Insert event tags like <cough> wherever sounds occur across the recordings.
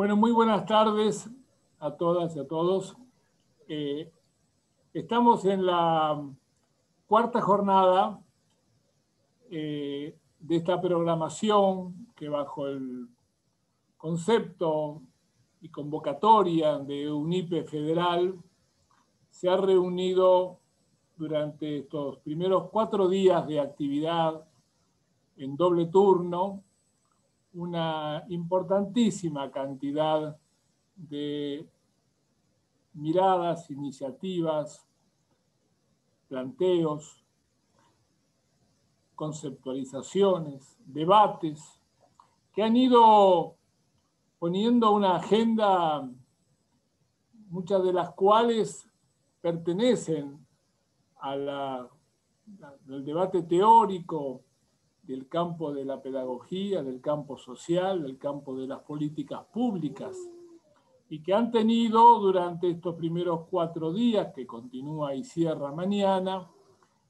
Bueno, muy buenas tardes a todas y a todos. Eh, estamos en la cuarta jornada eh, de esta programación que bajo el concepto y convocatoria de UNIPE Federal se ha reunido durante estos primeros cuatro días de actividad en doble turno una importantísima cantidad de miradas, iniciativas, planteos, conceptualizaciones, debates, que han ido poniendo una agenda, muchas de las cuales pertenecen al debate teórico, del campo de la pedagogía, del campo social, del campo de las políticas públicas, y que han tenido durante estos primeros cuatro días, que continúa y cierra mañana,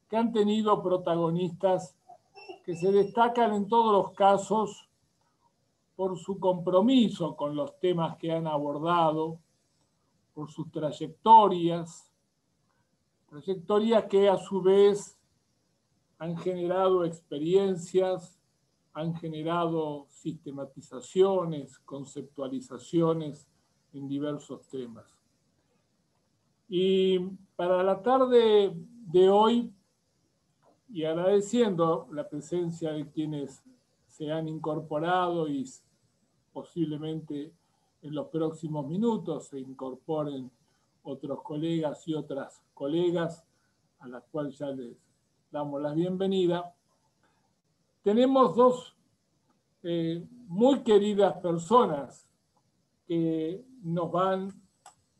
que han tenido protagonistas que se destacan en todos los casos por su compromiso con los temas que han abordado, por sus trayectorias, trayectorias que a su vez han generado experiencias, han generado sistematizaciones, conceptualizaciones en diversos temas. Y para la tarde de hoy, y agradeciendo la presencia de quienes se han incorporado y posiblemente en los próximos minutos se incorporen otros colegas y otras colegas a las cuales ya les damos la bienvenida. Tenemos dos eh, muy queridas personas que nos van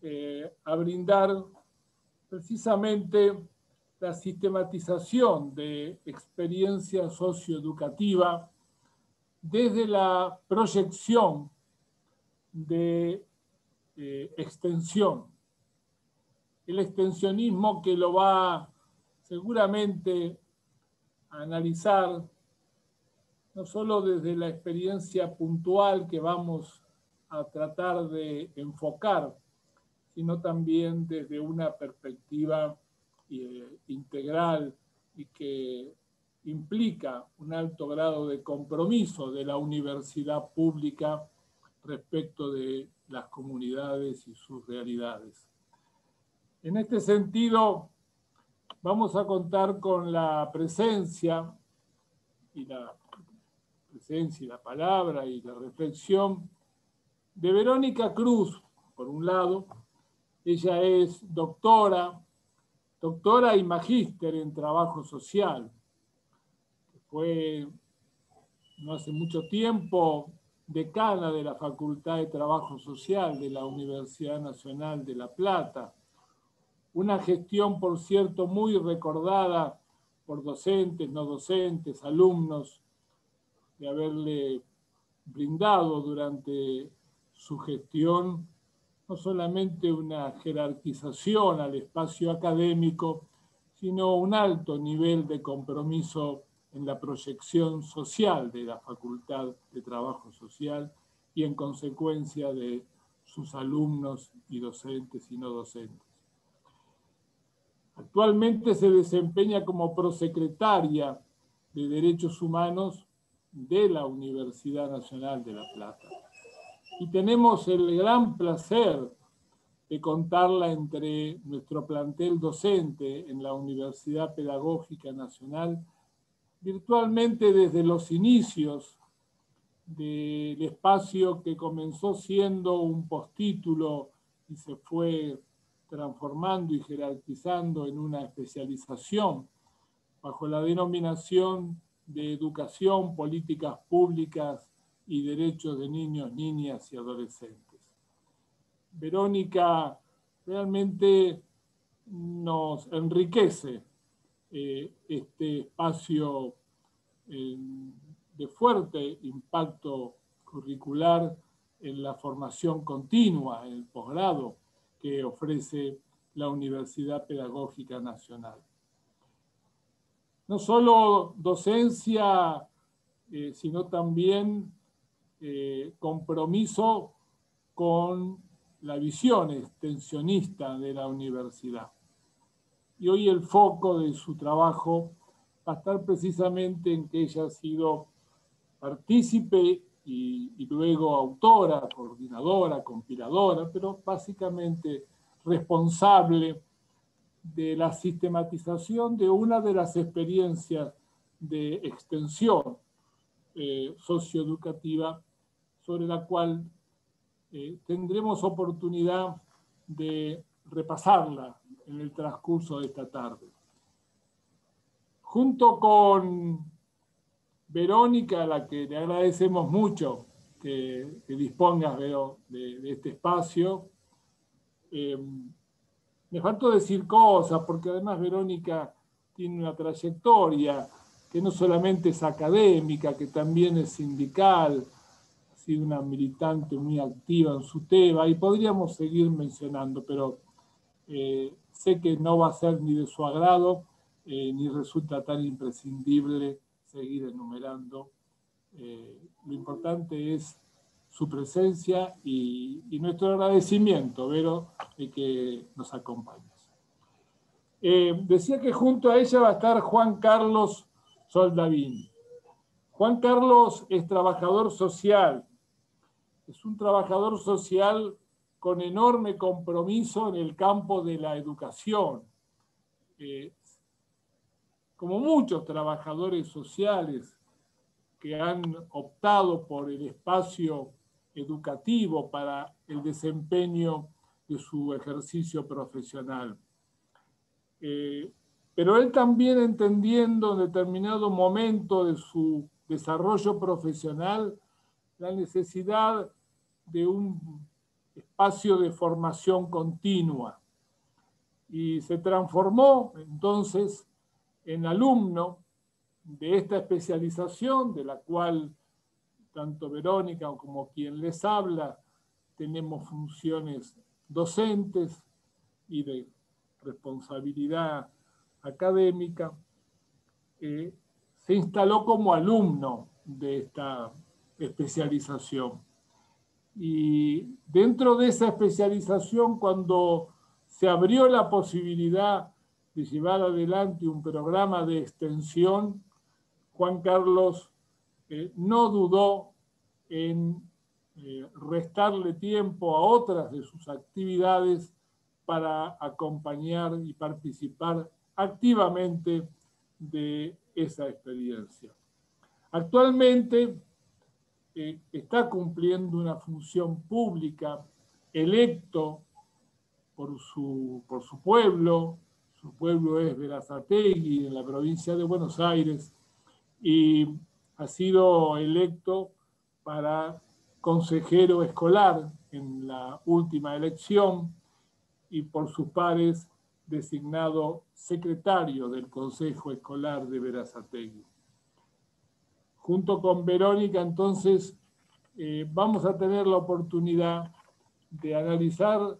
eh, a brindar precisamente la sistematización de experiencia socioeducativa desde la proyección de eh, extensión. El extensionismo que lo va seguramente analizar no solo desde la experiencia puntual que vamos a tratar de enfocar, sino también desde una perspectiva eh, integral y que implica un alto grado de compromiso de la universidad pública respecto de las comunidades y sus realidades. En este sentido, vamos a contar con la presencia y la presencia y la palabra y la reflexión de Verónica Cruz, por un lado. Ella es doctora, doctora y magíster en trabajo social. Fue no hace mucho tiempo decana de la Facultad de Trabajo Social de la Universidad Nacional de La Plata una gestión, por cierto, muy recordada por docentes, no docentes, alumnos, de haberle brindado durante su gestión no solamente una jerarquización al espacio académico, sino un alto nivel de compromiso en la proyección social de la Facultad de Trabajo Social y en consecuencia de sus alumnos y docentes y no docentes. Actualmente se desempeña como prosecretaria de Derechos Humanos de la Universidad Nacional de La Plata. Y tenemos el gran placer de contarla entre nuestro plantel docente en la Universidad Pedagógica Nacional, virtualmente desde los inicios del espacio que comenzó siendo un postítulo y se fue transformando y jerarquizando en una especialización bajo la denominación de educación, políticas públicas y derechos de niños, niñas y adolescentes. Verónica realmente nos enriquece eh, este espacio de fuerte impacto curricular en la formación continua, en el posgrado, que ofrece la Universidad Pedagógica Nacional. No solo docencia, eh, sino también eh, compromiso con la visión extensionista de la universidad. Y hoy el foco de su trabajo va a estar precisamente en que ella ha sido partícipe y, luego autora, coordinadora, compiladora, pero básicamente responsable de la sistematización de una de las experiencias de extensión eh, socioeducativa sobre la cual eh, tendremos oportunidad de repasarla en el transcurso de esta tarde. Junto con Verónica, a la que le agradecemos mucho que, dispongas de, este espacio, eh, me faltó decir cosas, porque además Verónica tiene una trayectoria que no solamente es académica, que también es sindical, ha sido una militante muy activa en su tema, y podríamos seguir mencionando, pero eh, sé que no va a ser ni de su agrado, eh, ni resulta tan imprescindible seguir enumerando. Eh, lo importante es su presencia y, nuestro agradecimiento, Vero, de que nos acompañes. Eh, decía que junto a ella va a estar Juan Carlos Soldavín. Juan Carlos es trabajador social, es un trabajador social con enorme compromiso en el campo de la educación. Eh, como muchos trabajadores sociales que han optado por el espacio educativo para el desempeño de su ejercicio profesional. Eh, pero él también entendiendo en determinado momento de su desarrollo profesional la necesidad de un espacio de formación continua. Y se transformó entonces en alumno de esta especialización, de la cual tanto Verónica como quien les habla, tenemos funciones docentes y de responsabilidad académica, eh, se instaló como alumno de esta especialización. Y dentro de esa especialización, cuando se abrió la posibilidad de llevar adelante un programa de extensión, Juan Carlos no dudó en eh, restarle tiempo a otras de sus actividades para acompañar y participar activamente de esa experiencia. Actualmente eh, está cumpliendo una función pública electo por su, por su pueblo, su pueblo es Verazategui en la provincia de Buenos Aires, y ha sido electo para consejero escolar en la última elección y por sus pares designado secretario del Consejo Escolar de Verazategui. Junto con Verónica, entonces, eh, vamos a tener la oportunidad de analizar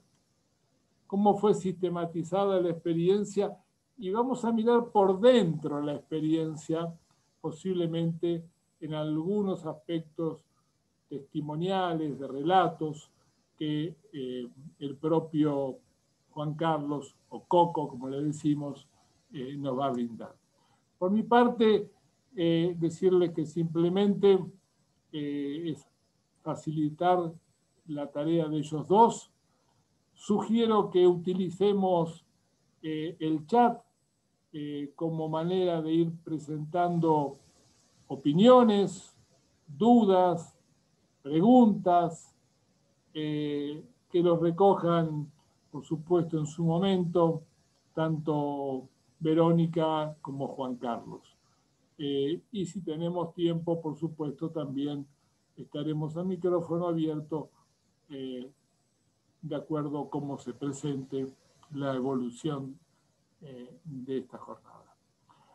cómo fue sistematizada la experiencia y vamos a mirar por dentro la experiencia posiblemente en algunos aspectos testimoniales, de relatos que eh, el propio Juan Carlos, o Coco, como le decimos, eh, nos va a brindar. Por mi parte, eh, decirle que simplemente es facilitar la tarea de ellos dos. Sugiero que utilicemos el chat eh, como manera de ir presentando opiniones, dudas, preguntas, eh, que los recojan, por supuesto, en su momento, tanto Verónica como Juan Carlos. Eh, y si tenemos tiempo, por supuesto, también estaremos a micrófono abierto de acuerdo a cómo se presente la evolución eh, de esta jornada.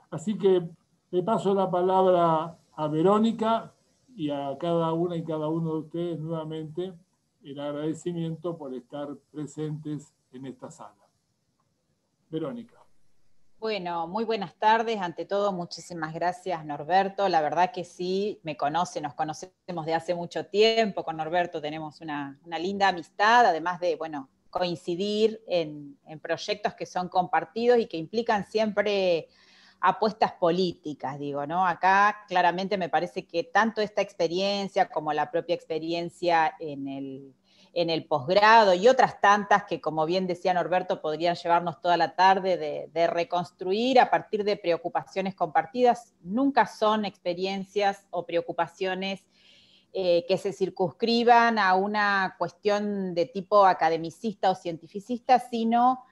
Así que le paso la palabra a Verónica y a cada una y cada uno de ustedes nuevamente el agradecimiento por estar presentes en esta sala. Verónica. Bueno, muy buenas tardes. Ante todo, muchísimas gracias, Norberto. La verdad que sí, me conoce, nos conocemos de hace mucho tiempo. Con Norberto tenemos una, linda amistad, además de, bueno, coincidir en, proyectos que son compartidos y que implican siempre apuestas políticas, digo, ¿no? Acá claramente me parece que tanto esta experiencia como la propia experiencia en el en el posgrado y otras tantas que, como bien decía Norberto, podrían llevarnos toda la tarde de, reconstruir a partir de preocupaciones compartidas. Nunca son experiencias o preocupaciones eh, que se circunscriban a una cuestión de tipo academicista o cientificista, sino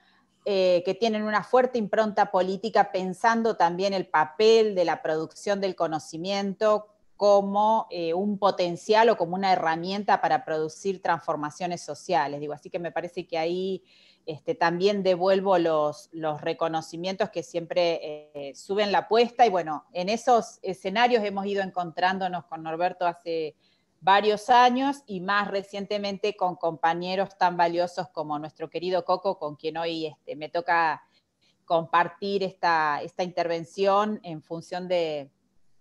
eh, que tienen una fuerte impronta política pensando también el papel de la producción del conocimiento como eh, un potencial o como una herramienta para producir transformaciones sociales. Digo, así que me parece que ahí este, también devuelvo los, reconocimientos que siempre eh, suben la apuesta y bueno, en esos escenarios hemos ido encontrándonos con Norberto hace varios años y más recientemente con compañeros tan valiosos como nuestro querido Coco, con quien hoy este, me toca compartir esta intervención en función de,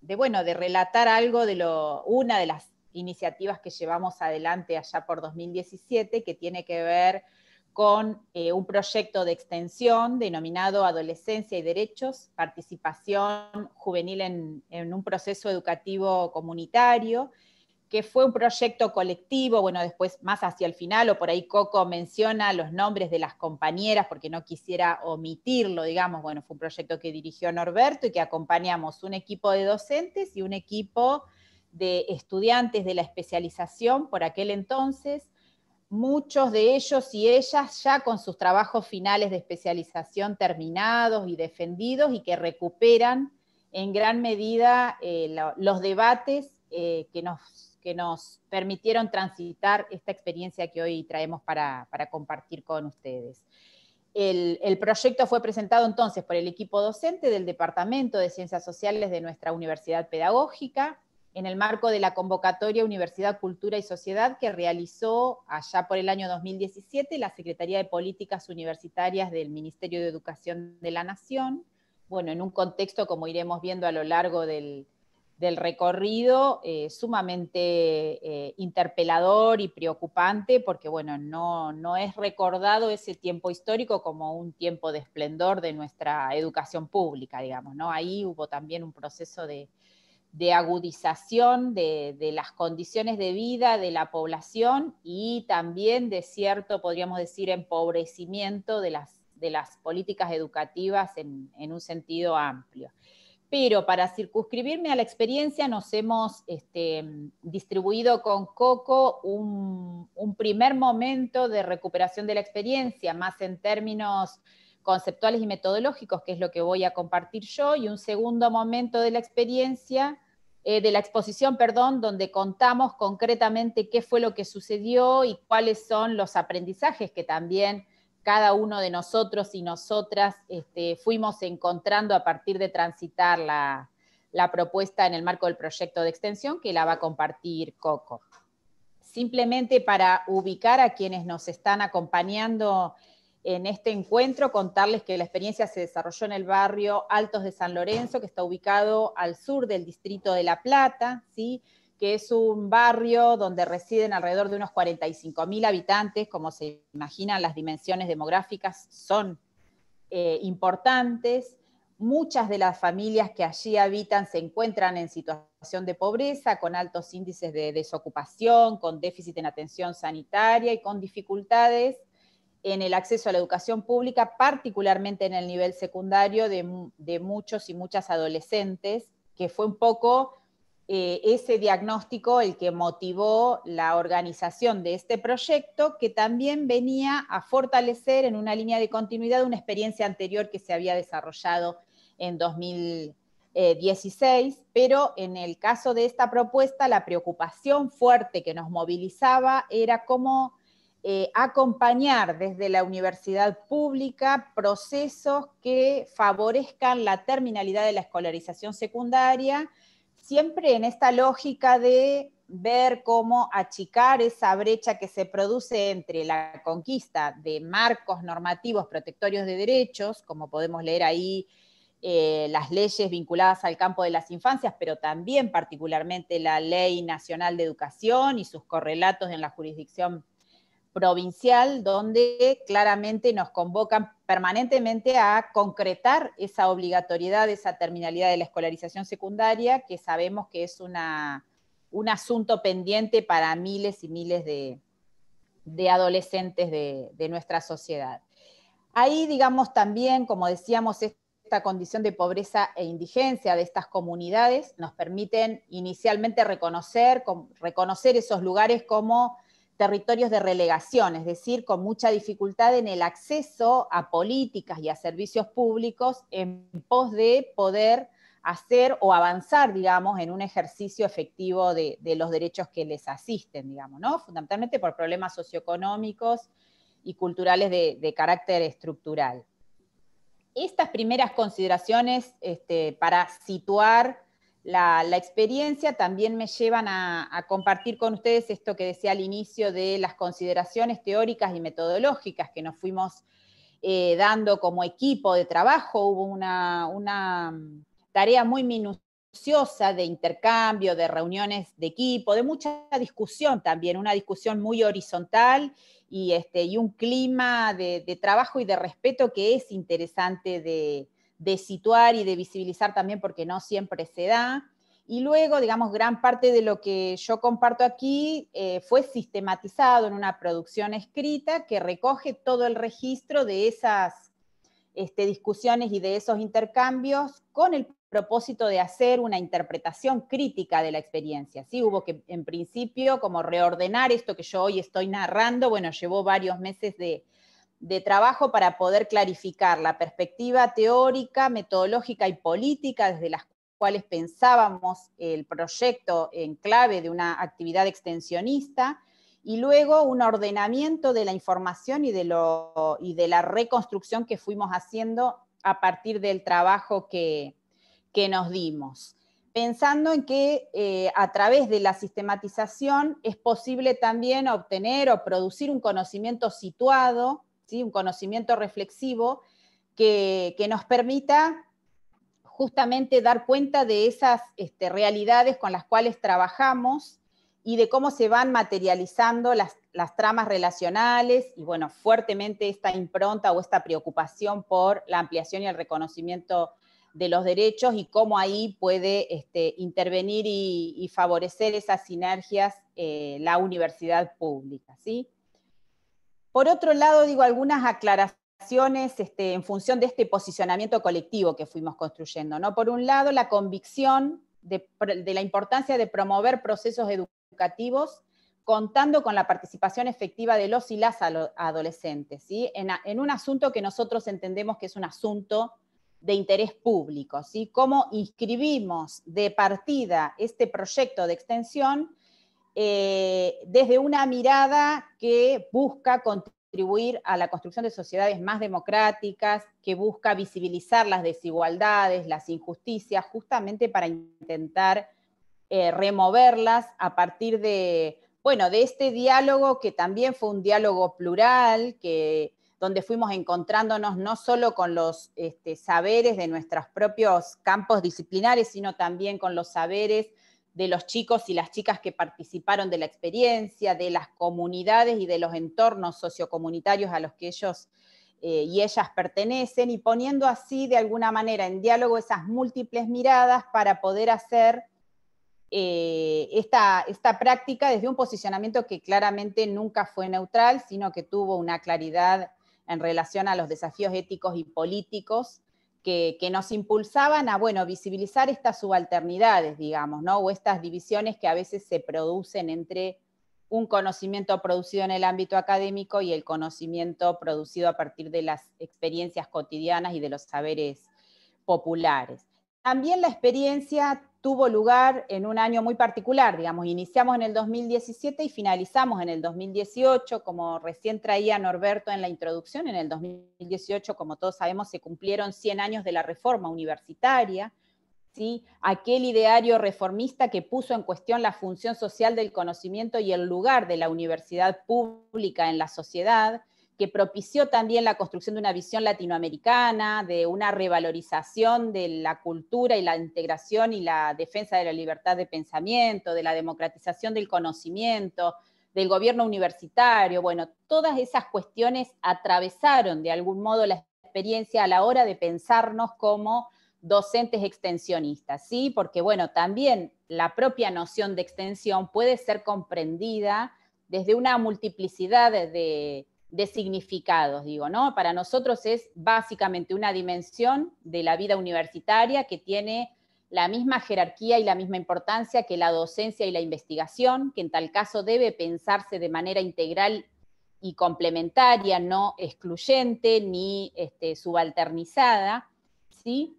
de, bueno, de relatar algo de lo, una de las iniciativas que llevamos adelante allá por 2017, que tiene que ver con eh, un proyecto de extensión denominado Adolescencia y Derechos, Participación Juvenil en un proceso educativo comunitario, que fue un proyecto colectivo, bueno, después más hacia el final, o por ahí Coco menciona los nombres de las compañeras, porque no quisiera omitirlo, digamos, bueno, fue un proyecto que dirigió Norberto y que acompañamos un equipo de docentes y un equipo de estudiantes de la especialización por aquel entonces, muchos de ellos y ellas ya con sus trabajos finales de especialización terminados y defendidos y que recuperan en gran medida eh, los debates eh, que nos que nos permitieron transitar esta experiencia que hoy traemos para, compartir con ustedes. El, el, proyecto fue presentado entonces por el equipo docente del Departamento de Ciencias Sociales de nuestra Universidad Pedagógica, en el marco de la convocatoria Universidad, Cultura y Sociedad que realizó allá por el año 2017 la Secretaría de Políticas Universitarias del Ministerio de Educación de la Nación, bueno, en un contexto, como iremos viendo a lo largo del, del recorrido eh, sumamente eh, interpelador y preocupante porque, bueno, no, no, es recordado ese tiempo histórico como un tiempo de esplendor de nuestra educación pública, digamos, ¿no? Ahí hubo también un proceso de, agudización de, las condiciones de vida de la población y también de cierto, podríamos decir, empobrecimiento de las, de las políticas educativas en, en un sentido amplio pero para circunscribirme a la experiencia nos hemos este, distribuido con Coco un, primer momento de recuperación de la experiencia, más en términos conceptuales y metodológicos, que es lo que voy a compartir yo, y un segundo momento de la experiencia, eh, de la exposición, perdón, donde contamos concretamente qué fue lo que sucedió y cuáles son los aprendizajes que también cada uno de nosotros y nosotras este, fuimos encontrando a partir de transitar la, propuesta en el marco del proyecto de extensión que la va a compartir Coco. Simplemente para ubicar a quienes nos están acompañando en este encuentro, contarles que la experiencia se desarrolló en el barrio Altos de San Lorenzo, que está ubicado al sur del distrito de La Plata, ¿sí? Que es un barrio donde residen alrededor de unos 45 mil habitantes, como se imaginan, las dimensiones demográficas son eh, importantes. Muchas de las familias que allí habitan se encuentran en situación de pobreza, con altos índices de desocupación, con déficit en atención sanitaria y con dificultades en el acceso a la educación pública, particularmente en el nivel secundario de, de muchos y muchas adolescentes, que fue un poco eh, ese diagnóstico el que motivó la organización de este proyecto, que también venía a fortalecer en una línea de continuidad una experiencia anterior que se había desarrollado en 2016, pero en el caso de esta propuesta, la preocupación fuerte que nos movilizaba era cómo eh, acompañar desde la universidad pública procesos que favorezcan la terminalidad de la escolarización secundaria, siempre en esta lógica de ver cómo achicar esa brecha que se produce entre la conquista de marcos normativos protectorios de derechos, como podemos leer ahí eh, las leyes vinculadas al campo de las infancias, pero también particularmente la Ley Nacional de Educación y sus correlatos en la jurisdicción provincial, donde claramente nos convocan permanentemente a concretar esa obligatoriedad, esa terminalidad de la escolarización secundaria, que sabemos que es una, un asunto pendiente para miles y miles de, adolescentes de, de, nuestra sociedad. Ahí, digamos, también, como decíamos, esta condición de pobreza e indigencia de estas comunidades nos permiten inicialmente reconocer, reconocer esos lugares como territorios de relegación, es decir, con mucha dificultad en el acceso a políticas y a servicios públicos en pos de poder hacer o avanzar, digamos, en un ejercicio efectivo de, los derechos que les asisten, digamos, ¿no? Fundamentalmente por problemas socioeconómicos y culturales de, carácter estructural. Estas primeras consideraciones este, para situar la, experiencia también me llevan a, compartir con ustedes esto que decía al inicio de las consideraciones teóricas y metodológicas que nos fuimos eh, dando como equipo de trabajo. Hubo una, una tarea muy minuciosa de intercambio, de reuniones de equipo, de mucha discusión también, una discusión muy horizontal y, este, y un clima de trabajo y de respeto que es interesante de, de situar y de visibilizar también porque no siempre se da. Y luego, digamos, gran parte de lo que yo comparto aquí eh, fue sistematizado en una producción escrita que recoge todo el registro de esas este, discusiones y de esos intercambios con el propósito de hacer una interpretación crítica de la experiencia. ¿sí? Hubo que, en principio, como reordenar esto que yo hoy estoy narrando, bueno, llevó varios meses de, de trabajo para poder clarificar la perspectiva teórica, metodológica y política desde las cuales pensábamos el proyecto en clave de una actividad extensionista, y luego un ordenamiento de la información y de, lo, y de la reconstrucción que fuimos haciendo a partir del trabajo que, nos dimos. Pensando en que eh, a través de la sistematización es posible también obtener o producir un conocimiento situado un conocimiento reflexivo que, nos permita justamente dar cuenta de esas este, realidades con las cuales trabajamos y de cómo se van materializando las, las, tramas relacionales y, bueno, fuertemente esta impronta o esta preocupación por la ampliación y el reconocimiento de los derechos y cómo ahí puede este, intervenir y, favorecer esas sinergias eh, la universidad pública, ¿sí? Por otro lado, digo, algunas aclaraciones este, en función de este posicionamiento colectivo que fuimos construyendo. ¿no? Por un lado, la convicción de, la importancia de promover procesos educativos contando con la participación efectiva de los y las adolescentes, ¿sí? en, un asunto que nosotros entendemos que es un asunto de interés público, ¿sí? Cómo inscribimos de partida este proyecto de extensión eh, desde una mirada que busca contribuir a la construcción de sociedades más democráticas, que busca visibilizar las desigualdades, las injusticias, justamente para intentar eh, removerlas a partir de, bueno, de este diálogo que también fue un diálogo plural, que, donde fuimos encontrándonos no solo con los este, saberes de nuestros propios campos disciplinares, sino también con los saberes de los chicos y las chicas que participaron de la experiencia, de las comunidades y de los entornos sociocomunitarios a los que ellos eh, y ellas pertenecen, y poniendo así de alguna manera en diálogo esas múltiples miradas para poder hacer eh, esta, esta práctica desde un posicionamiento que claramente nunca fue neutral, sino que tuvo una claridad en relación a los desafíos éticos y políticos que, nos impulsaban a, bueno, visibilizar estas subalternidades, digamos, ¿no? O estas divisiones que a veces se producen entre un conocimiento producido en el ámbito académico y el conocimiento producido a partir de las experiencias cotidianas y de los saberes populares. También la experiencia tuvo lugar en un año muy particular, digamos, iniciamos en el 2017 y finalizamos en el 2018, como recién traía Norberto en la introducción, en el 2018, como todos sabemos, se cumplieron 100 años de la reforma universitaria, ¿sí? aquel ideario reformista que puso en cuestión la función social del conocimiento y el lugar de la universidad pública en la sociedad, que propició también la construcción de una visión latinoamericana, de una revalorización de la cultura y la integración y la defensa de la libertad de pensamiento, de la democratización del conocimiento, del gobierno universitario. Bueno, todas esas cuestiones atravesaron de algún modo la experiencia a la hora de pensarnos como docentes extensionistas, ¿sí? Porque, bueno, también la propia noción de extensión puede ser comprendida desde una multiplicidad de, de significados, digo, ¿no? Para nosotros es básicamente una dimensión de la vida universitaria que tiene la misma jerarquía y la misma importancia que la docencia y la investigación, que en tal caso debe pensarse de manera integral y complementaria, no excluyente ni este, subalternizada, ¿sí?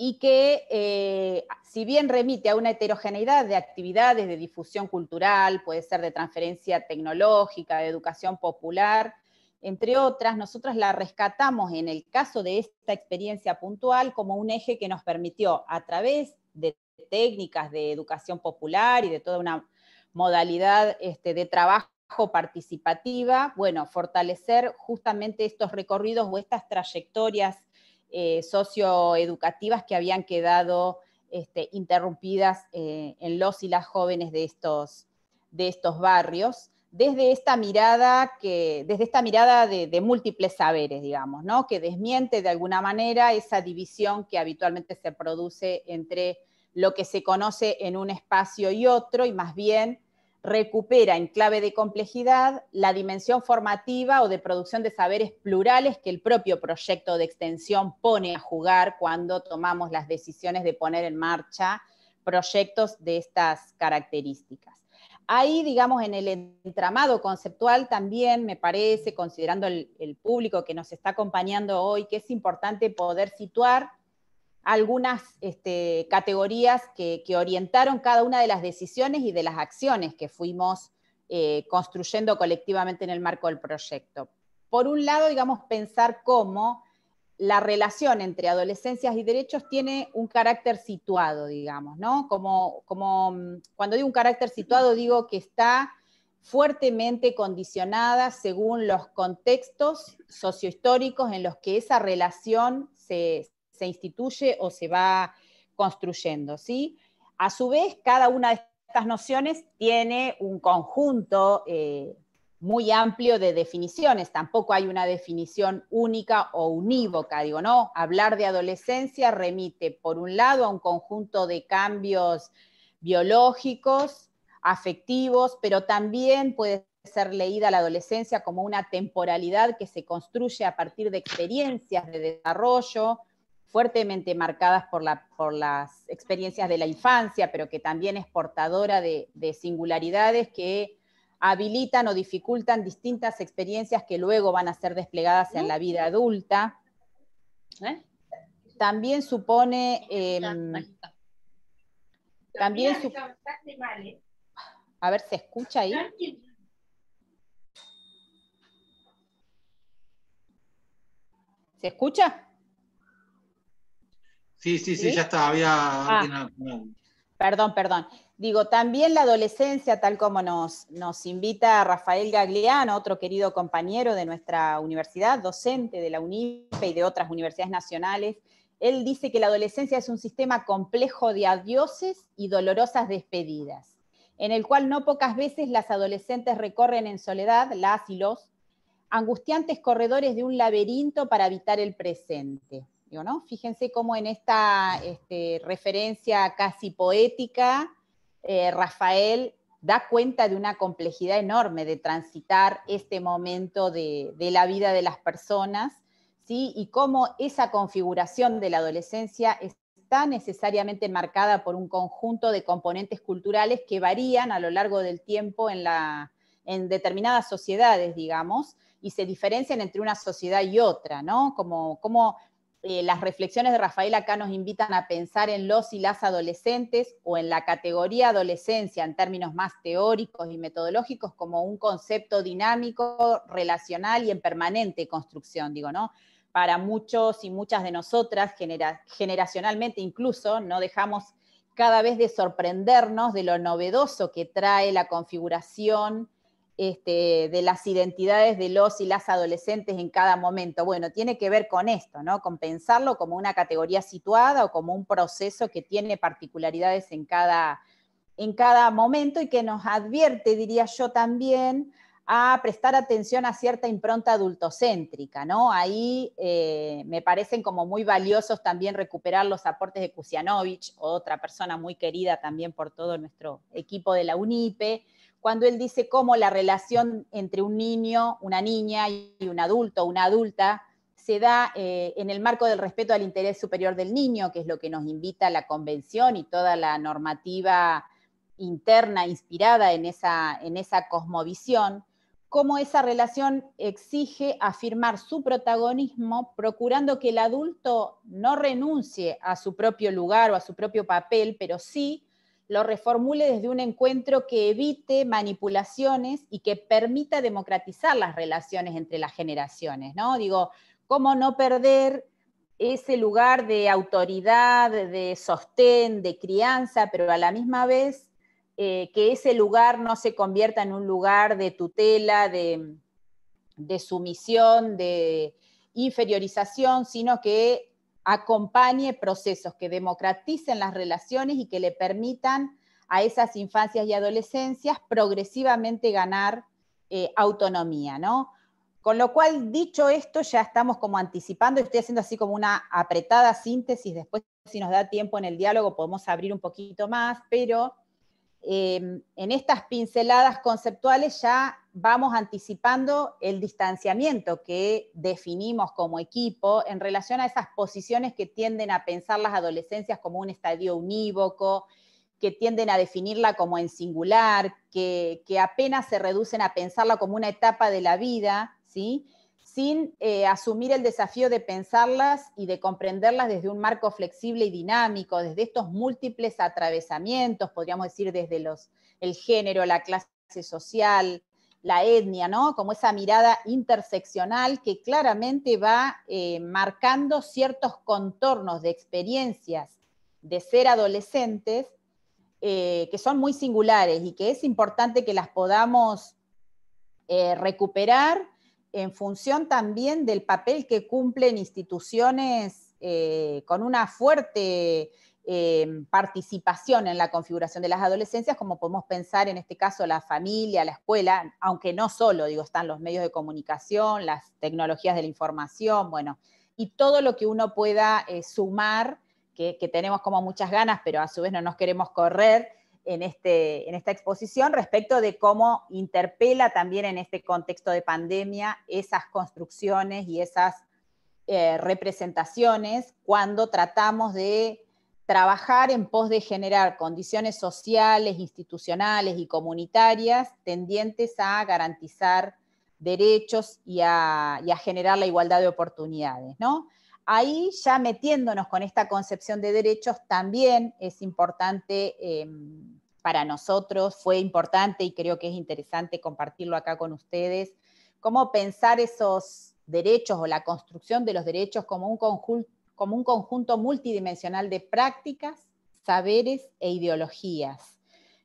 Y que eh, si bien remite a una heterogeneidad de actividades de difusión cultural, puede ser de transferencia tecnológica, de educación popular, entre otras, nosotros la rescatamos en el caso de esta experiencia puntual como un eje que nos permitió a través de técnicas de educación popular y de toda una modalidad este, de trabajo participativa, bueno, fortalecer justamente estos recorridos o estas trayectorias eh, socioeducativas que habían quedado este, interrumpidas eh, en los y las jóvenes de estos, de estos barrios, desde esta mirada, que, desde esta mirada de, múltiples saberes, digamos, ¿no? que desmiente de alguna manera esa división que habitualmente se produce entre lo que se conoce en un espacio y otro, y más bien recupera en clave de complejidad la dimensión formativa o de producción de saberes plurales que el propio proyecto de extensión pone a jugar cuando tomamos las decisiones de poner en marcha proyectos de estas características. Ahí, digamos, en el entramado conceptual también me parece, considerando el, público que nos está acompañando hoy, que es importante poder situar algunas este, categorías que, orientaron cada una de las decisiones y de las acciones que fuimos eh, construyendo colectivamente en el marco del proyecto. Por un lado, digamos, pensar cómo la relación entre adolescencias y derechos tiene un carácter situado, digamos, ¿no? Como, mm, cuando digo un carácter situado, digo que está fuertemente condicionada según los contextos sociohistóricos en los que esa relación se, se instituye o se va construyendo, ¿sí? A su vez, cada una de estas nociones tiene un conjunto eh, muy amplio de definiciones, tampoco hay una definición única o unívoca, digo, no, hablar de adolescencia remite, por un lado, a un conjunto de cambios biológicos, afectivos, pero también puede ser leída la adolescencia como una temporalidad que se construye a partir de experiencias de desarrollo, fuertemente marcadas por, las experiencias de la infancia, pero que también es portadora de, singularidades que habilitan o dificultan distintas experiencias que luego van a ser desplegadas en la vida adulta. ¿Eh? También supone... Em, también A ver, ¿se escucha ahí? ¿Se escucha? Sí, sí, sí, ya está, había... Ah. Perdón, perdón. Digo, también la adolescencia, tal como nos, nos invita Rafael Gagliano, otro querido compañero de nuestra universidad, docente de la UNIPE y de otras universidades nacionales, él dice que la adolescencia es un sistema complejo de adioses y dolorosas despedidas, en el cual no pocas veces las adolescentes recorren en soledad, las y los, angustiantes corredores de un laberinto para evitar el presente. Fíjense cómo en esta este, referencia casi poética, eh, Rafael da cuenta de una complejidad enorme de transitar este momento de, la vida de las personas, ¿sí? Y cómo esa configuración de la adolescencia está necesariamente marcada por un conjunto de componentes culturales que varían a lo largo del tiempo en, la, en determinadas sociedades, digamos, y se diferencian entre una sociedad y otra, ¿no? Como, como eh, las reflexiones de Rafael acá nos invitan a pensar en los y las adolescentes o en la categoría adolescencia en términos más teóricos y metodológicos como un concepto dinámico, relacional y en permanente construcción, digo, ¿no? Para muchos y muchas de nosotras, generacionalmente incluso, no dejamos cada vez de sorprendernos de lo novedoso que trae la configuración este, de las identidades de los y las adolescentes en cada momento. Bueno, tiene que ver con esto, ¿no? Con pensarlo como una categoría situada o como un proceso que tiene particularidades en cada, en cada momento y que nos advierte, diría yo también, a prestar atención a cierta impronta adultocéntrica, ¿no? Ahí eh, me parecen como muy valiosos también recuperar los aportes de Kusianovich, otra persona muy querida también por todo nuestro equipo de la UNIPE, cuando él dice cómo la relación entre un niño, una niña y un adulto, una adulta, se da eh, en el marco del respeto al interés superior del niño, que es lo que nos invita la convención y toda la normativa interna inspirada esa, en esa cosmovisión, cómo esa relación exige afirmar su protagonismo, procurando que el adulto no renuncie a su propio lugar o a su propio papel, pero sí lo reformule desde un encuentro que evite manipulaciones y que permita democratizar las relaciones entre las generaciones, ¿no? Digo, ¿cómo no perder ese lugar de autoridad, de sostén, de crianza, pero a la misma vez eh, que ese lugar no se convierta en un lugar de tutela, de, de sumisión, de inferiorización, sino que acompañe procesos que democraticen las relaciones y que le permitan a esas infancias y adolescencias progresivamente ganar eh, autonomía, ¿no? Con lo cual, dicho esto, ya estamos como anticipando, estoy haciendo así como una apretada síntesis, después si nos da tiempo en el diálogo podemos abrir un poquito más, pero Em, en estas pinceladas conceptuales ya vamos anticipando el distanciamiento que definimos como equipo en relación a esas posiciones que tienden a pensar las adolescencias como un estadio unívoco, que tienden a definirla como en singular, que, que apenas se reducen a pensarla como una etapa de la vida, ¿sí? Sin eh, asumir el desafío de pensarlas y de comprenderlas desde un marco flexible y dinámico, desde estos múltiples atravesamientos, podríamos decir desde los, el género, la clase social, la etnia, ¿no? Como esa mirada interseccional que claramente va eh, marcando ciertos contornos de experiencias de ser adolescentes eh, que son muy singulares y que es importante que las podamos recuperar en función también del papel que cumplen instituciones eh, con una fuerte eh, participación en la configuración de las adolescencias, como podemos pensar en este caso la familia, la escuela, aunque no solo, digo, están los medios de comunicación, las tecnologías de la información, bueno, y todo lo que uno pueda eh, sumar, que tenemos como muchas ganas, pero a su vez no nos queremos correr, en, este, en esta exposición respecto de cómo interpela también en este contexto de pandemia esas construcciones y esas eh, representaciones cuando tratamos de trabajar en pos de generar condiciones sociales, institucionales y comunitarias tendientes a garantizar derechos y a, generar la igualdad de oportunidades, ¿no? Ahí ya metiéndonos con esta concepción de derechos, también es importante em, para nosotros fue importante y creo que es interesante compartirlo acá con ustedes, cómo pensar esos derechos o la construcción de los derechos como un, conjunto, como un conjunto multidimensional de prácticas, saberes e ideologías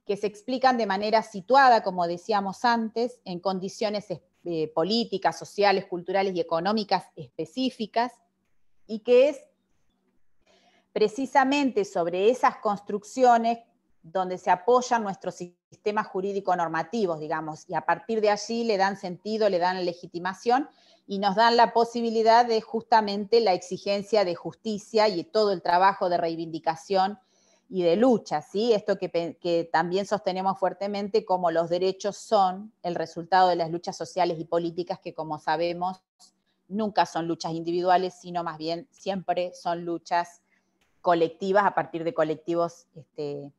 que se explican de manera situada, como decíamos antes, en condiciones eh, políticas, sociales, culturales y económicas específicas, y que es precisamente sobre esas construcciones donde se apoyan nuestros sistemas jurídico normativos, digamos, y a partir de allí le dan sentido, le dan legitimación y nos dan la posibilidad de justamente la exigencia de justicia y todo el trabajo de reivindicación y de lucha, ¿sí? Esto que, que también sostenemos fuertemente como los derechos son el resultado de las luchas sociales y políticas que, como sabemos, nunca son luchas individuales, sino más bien siempre son luchas colectivas a partir de colectivos este,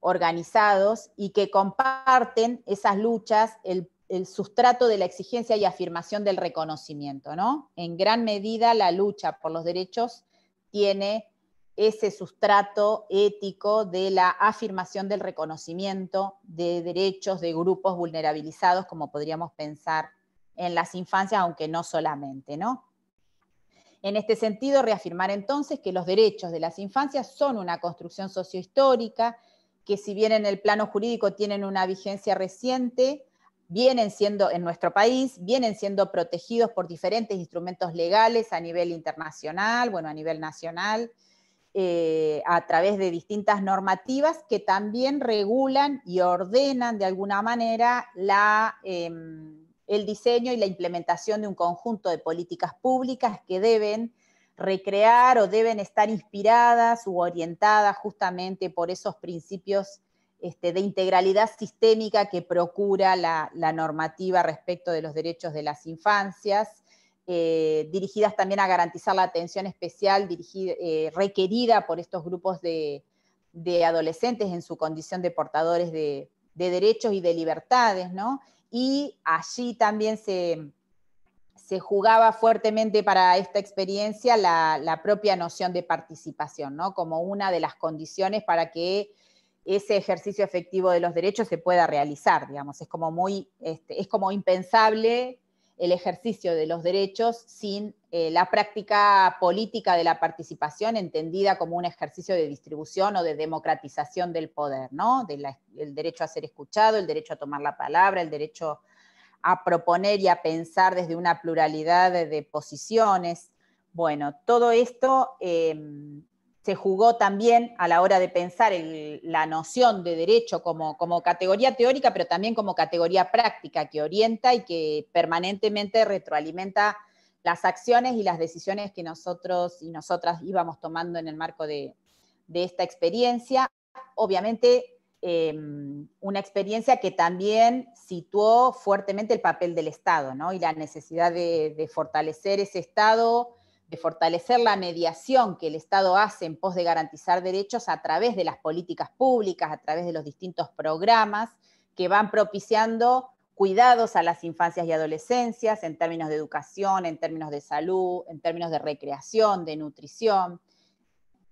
organizados y que comparten esas luchas, el, sustrato de la exigencia y afirmación del reconocimiento, ¿no? En gran medida la lucha por los derechos tiene ese sustrato ético de la afirmación del reconocimiento de derechos de grupos vulnerabilizados, como podríamos pensar en las infancias, aunque no solamente, ¿no? En este sentido, reafirmar entonces que los derechos de las infancias son una construcción sociohistórica que si bien en el plano jurídico tienen una vigencia reciente, vienen siendo, en nuestro país, vienen siendo protegidos por diferentes instrumentos legales a nivel internacional, bueno, a nivel nacional, eh, a través de distintas normativas que también regulan y ordenan de alguna manera em, el diseño y la implementación de un conjunto de políticas públicas que deben recrear o deben estar inspiradas u orientadas justamente por esos principios este, de integralidad sistémica que procura la, normativa respecto de los derechos de las infancias, eh, dirigidas también a garantizar la atención especial eh, requerida por estos grupos de, adolescentes en su condición de portadores de, derechos y de libertades, Y allí también se, jugaba fuertemente para esta experiencia la, la, propia noción de participación, ¿no? Como una de las condiciones para que ese ejercicio efectivo de los derechos se pueda realizar, digamos. Es como muy, este, es como impensable el ejercicio de los derechos sin eh, la práctica política de la participación entendida como un ejercicio de distribución o de democratización del poder, ¿no? el derecho a ser escuchado, el derecho a tomar la palabra, el derecho a proponer y a pensar desde una pluralidad de, posiciones. Bueno, todo esto em, se jugó también a la hora de pensar la noción de derecho como, como categoría teórica, pero también como categoría práctica que orienta y que permanentemente retroalimenta las acciones y las decisiones que nosotros y nosotras íbamos tomando en el marco de, esta experiencia. Obviamente, em, una experiencia que también situó fuertemente el papel del Estado ¿no? y la necesidad de, de fortalecer ese Estado de fortalecer la mediación que el Estado hace en pos de garantizar derechos a través de las políticas públicas, a través de los distintos programas que van propiciando cuidados a las infancias y adolescencias en términos de educación, en términos de salud, en términos de recreación, de nutrición,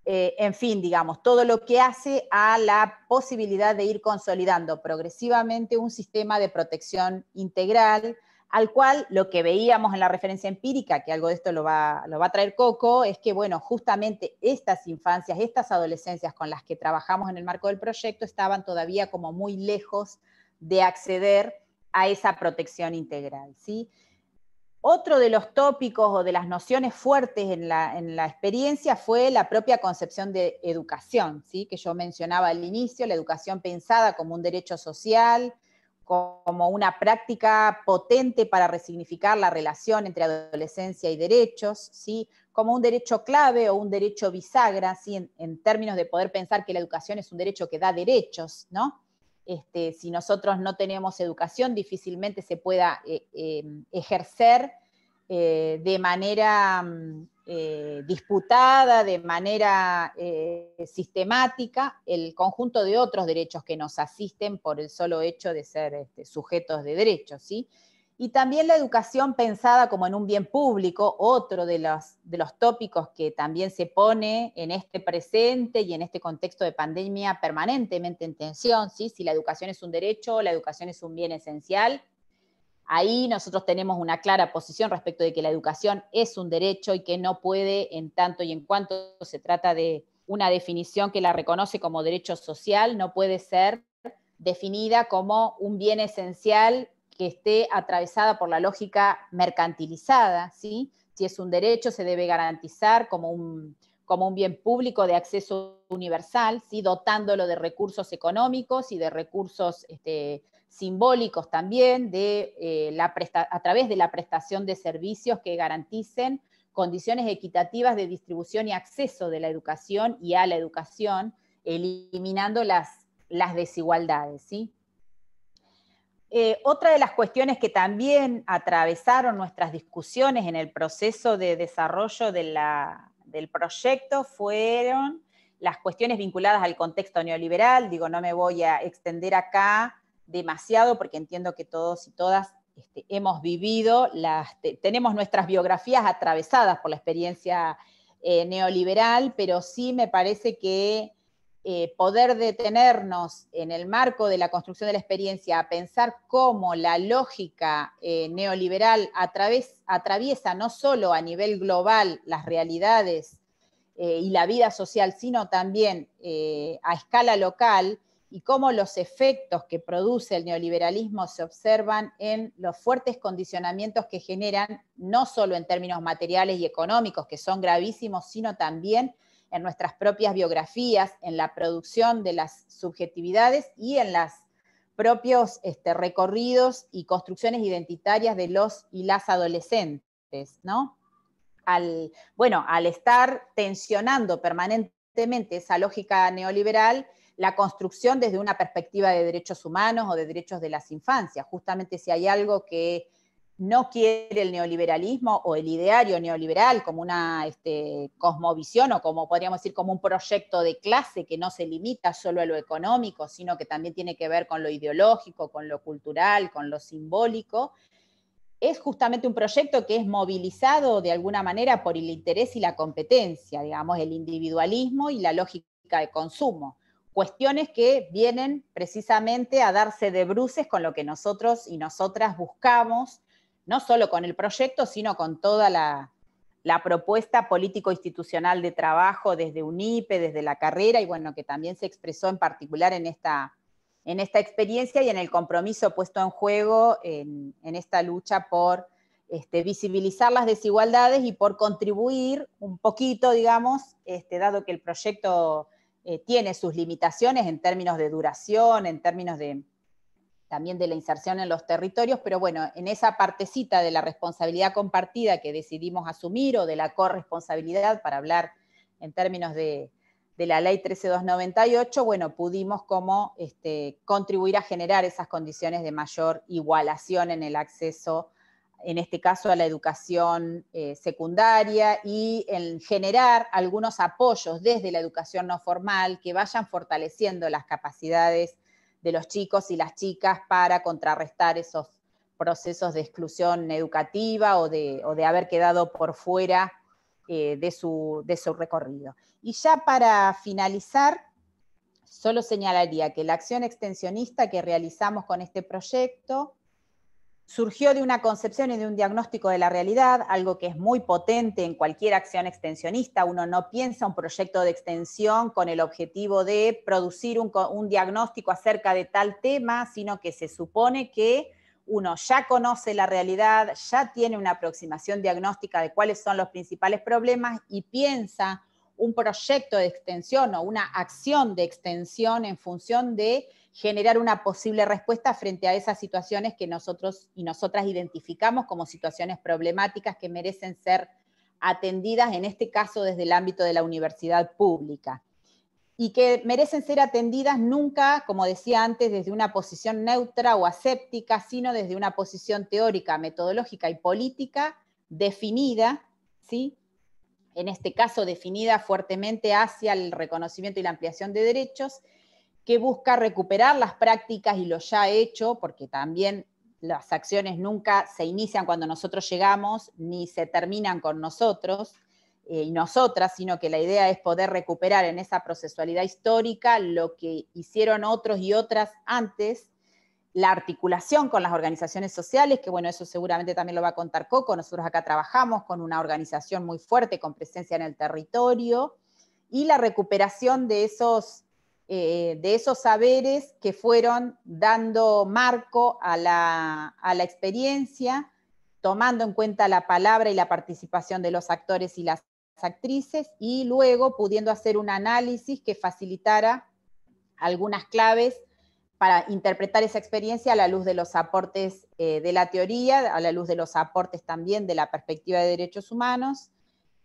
eh, en fin, digamos, todo lo que hace a la posibilidad de ir consolidando progresivamente un sistema de protección integral al cual lo que veíamos en la referencia empírica, que algo de esto lo va, va a traer Coco, es que, bueno, justamente estas infancias, estas adolescencias con las que trabajamos en el marco del proyecto estaban todavía como muy lejos de acceder a esa protección integral, ¿sí? Otro de los tópicos o de las nociones fuertes en la, en la, experiencia fue la propia concepción de educación, ¿sí? que yo mencionaba al inicio, la educación pensada como un derecho social, como una práctica potente para resignificar la relación entre adolescencia y derechos, ¿sí? como un derecho clave o un derecho bisagra, ¿sí? en, términos de poder pensar que la educación es un derecho que da derechos, ¿no? Este, si nosotros no tenemos educación, difícilmente se pueda eh, em, ejercer eh, de manera mm, eh, disputada de manera eh, sistemática el conjunto de otros derechos que nos asisten por el solo hecho de ser este, sujetos de derechos, ¿sí? Y también la educación pensada como en un bien público, otro de los, de los tópicos que también se pone en este presente y en este contexto de pandemia permanentemente en tensión, ¿sí? Si la educación es un derecho, la educación es un bien esencial, Ahí nosotros tenemos una clara posición respecto de que la educación es un derecho y que no puede, en tanto y en cuanto se trata de una definición que la reconoce como derecho social, no puede ser definida como un bien esencial que esté atravesada por la lógica mercantilizada. ¿sí? Si es un derecho, se debe garantizar como un, como un bien público de acceso universal, ¿sí? dotándolo de recursos económicos y de recursos este, simbólicos también de, eh, la a través de la prestación de servicios que garanticen condiciones equitativas de distribución y acceso de la educación y a la educación, eliminando las, las desigualdades. ¿sí? Eh, otra de las cuestiones que también atravesaron nuestras discusiones en el proceso de desarrollo del proyecto fueron las cuestiones vinculadas al contexto neoliberal. Digo, no me voy a extender acá demasiado porque entiendo que todos y todas este, hemos vivido, las, tenemos nuestras biografías atravesadas por la experiencia eh, neoliberal, pero sí me parece que eh, poder detenernos en el marco de la construcción de la experiencia a pensar cómo la lógica eh, neoliberal atraviesa no solo a nivel global las realidades y la vida social, sino también a escala local, y cómo los efectos que produce el neoliberalismo se observan en los fuertes condicionamientos que generan, no solo en términos materiales y económicos, que son gravísimos, sino también en nuestras propias biografías, en la producción de las subjetividades y en los propios este, recorridos y construcciones identitarias de los y las adolescentes, ¿no? Al, bueno, al estar tensionando permanentemente esa lógica neoliberal, la construcción desde una perspectiva de derechos humanos o de derechos de las infancias. Justamente si hay algo que no quiere el neoliberalismo o el ideario neoliberal como una este, cosmovisión o como podríamos decir como un proyecto de clase que no se limita solo a lo económico, sino que también tiene que ver con lo ideológico, con lo cultural, con lo simbólico, es justamente un proyecto que es movilizado de alguna manera por el interés y la competencia, digamos, el individualismo y la lógica de consumo cuestiones que vienen precisamente a darse de bruces con lo que nosotros y nosotras buscamos, no solo con el proyecto, sino con toda la, propuesta político-institucional de trabajo desde UNIPE, desde la carrera, y bueno, que también se expresó en particular en esta, en esta experiencia y en el compromiso puesto en juego en, esta lucha por este, visibilizar las desigualdades y por contribuir un poquito, digamos, este, dado que el proyecto eh, tiene sus limitaciones en términos de duración, en términos de también de la inserción en los territorios, pero bueno, en esa partecita de la responsabilidad compartida que decidimos asumir o de la corresponsabilidad, para hablar en términos de, la ley 13298, bueno, pudimos como este, contribuir a generar esas condiciones de mayor igualación en el acceso en este caso a la educación eh, secundaria y en generar algunos apoyos desde la educación no formal que vayan fortaleciendo las capacidades de los chicos y las chicas para contrarrestar esos procesos de exclusión educativa o de, haber quedado por fuera eh, de, su, de su recorrido. Y ya para finalizar, solo señalaría que la acción extensionista que realizamos con este proyecto surgió de una concepción y de un diagnóstico de la realidad, algo que es muy potente en cualquier acción extensionista. Uno no piensa un proyecto de extensión con el objetivo de producir un, diagnóstico acerca de tal tema, sino que se supone que uno ya conoce la realidad, ya tiene una aproximación diagnóstica de cuáles son los principales problemas y piensa un proyecto de extensión o una acción de extensión en función de generar una posible respuesta frente a esas situaciones que nosotros y nosotras identificamos como situaciones problemáticas que merecen ser atendidas, en este caso desde el ámbito de la universidad pública, y que merecen ser atendidas nunca, como decía antes, desde una posición neutra o aséptica, sino desde una posición teórica, metodológica y política definida, ¿sí? En este caso definida fuertemente hacia el reconocimiento y la ampliación de derechos, que busca recuperar las prácticas y lo ya hecho, porque también las acciones nunca se inician cuando nosotros llegamos, ni se terminan con nosotros eh, y nosotras, sino que la idea es poder recuperar en esa procesualidad histórica lo que hicieron otros y otras antes, la articulación con las organizaciones sociales, que bueno, eso seguramente también lo va a contar Coco, nosotros acá trabajamos con una organización muy fuerte, con presencia en el territorio, y la recuperación de esos eh, de esos saberes que fueron dando marco a la, experiencia, tomando en cuenta la palabra y la participación de los actores y las actrices, y luego pudiendo hacer un análisis que facilitara algunas claves para interpretar esa experiencia a la luz de los aportes eh, de la teoría, a la luz de los aportes también de la perspectiva de derechos humanos,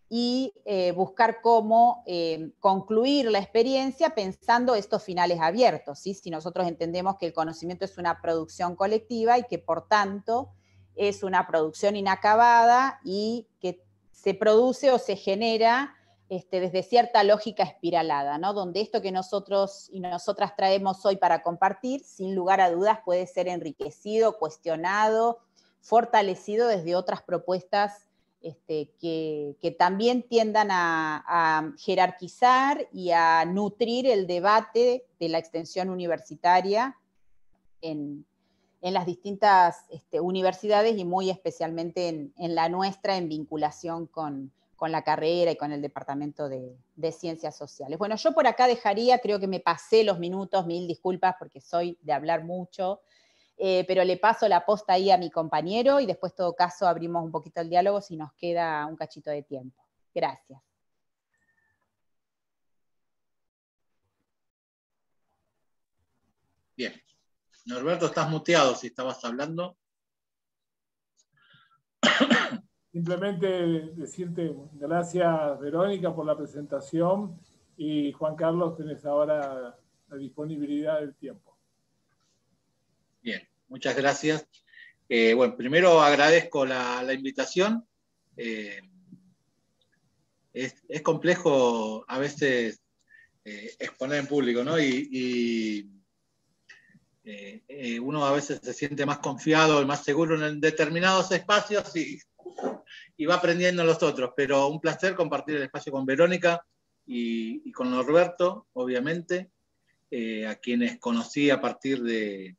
y eh, buscar cómo eh, concluir la experiencia pensando estos finales abiertos. Si nosotros entendemos que el conocimiento es una producción colectiva y que por tanto es una producción inacabada y que se produce o se genera este, desde cierta lógica espiralada, ¿no? donde esto que nosotros y nosotras traemos hoy para compartir, sin lugar a dudas, puede ser enriquecido, cuestionado, fortalecido desde otras propuestas este, que, también tiendan a, jerarquizar y a nutrir el debate de la extensión universitaria en, las distintas este, universidades y muy especialmente en, la nuestra en vinculación con, con la carrera y con el departamento de, ciencias sociales. Bueno, yo por acá dejaría, creo que me pasé los minutos, mil disculpas porque soy de hablar mucho, eh, pero le paso la posta ahí a mi compañero y después, todo caso, abrimos un poquito el diálogo si nos queda un cachito de tiempo. Gracias. Bien. Norberto, estás muteado si estabas hablando. Simplemente decirte gracias, Verónica, por la presentación y Juan Carlos, tenés ahora la disponibilidad del tiempo. Bien, muchas gracias. Eh, bueno, primero agradezco la, invitación. Eh, es, complejo a veces eh, exponer en público, ¿no? Y, uno a veces se siente más confiado y más seguro en determinados espacios y y va aprendiendo los otros. Pero un placer compartir el espacio con Verónica y, con Norberto, obviamente, eh, a quienes conocí a partir de,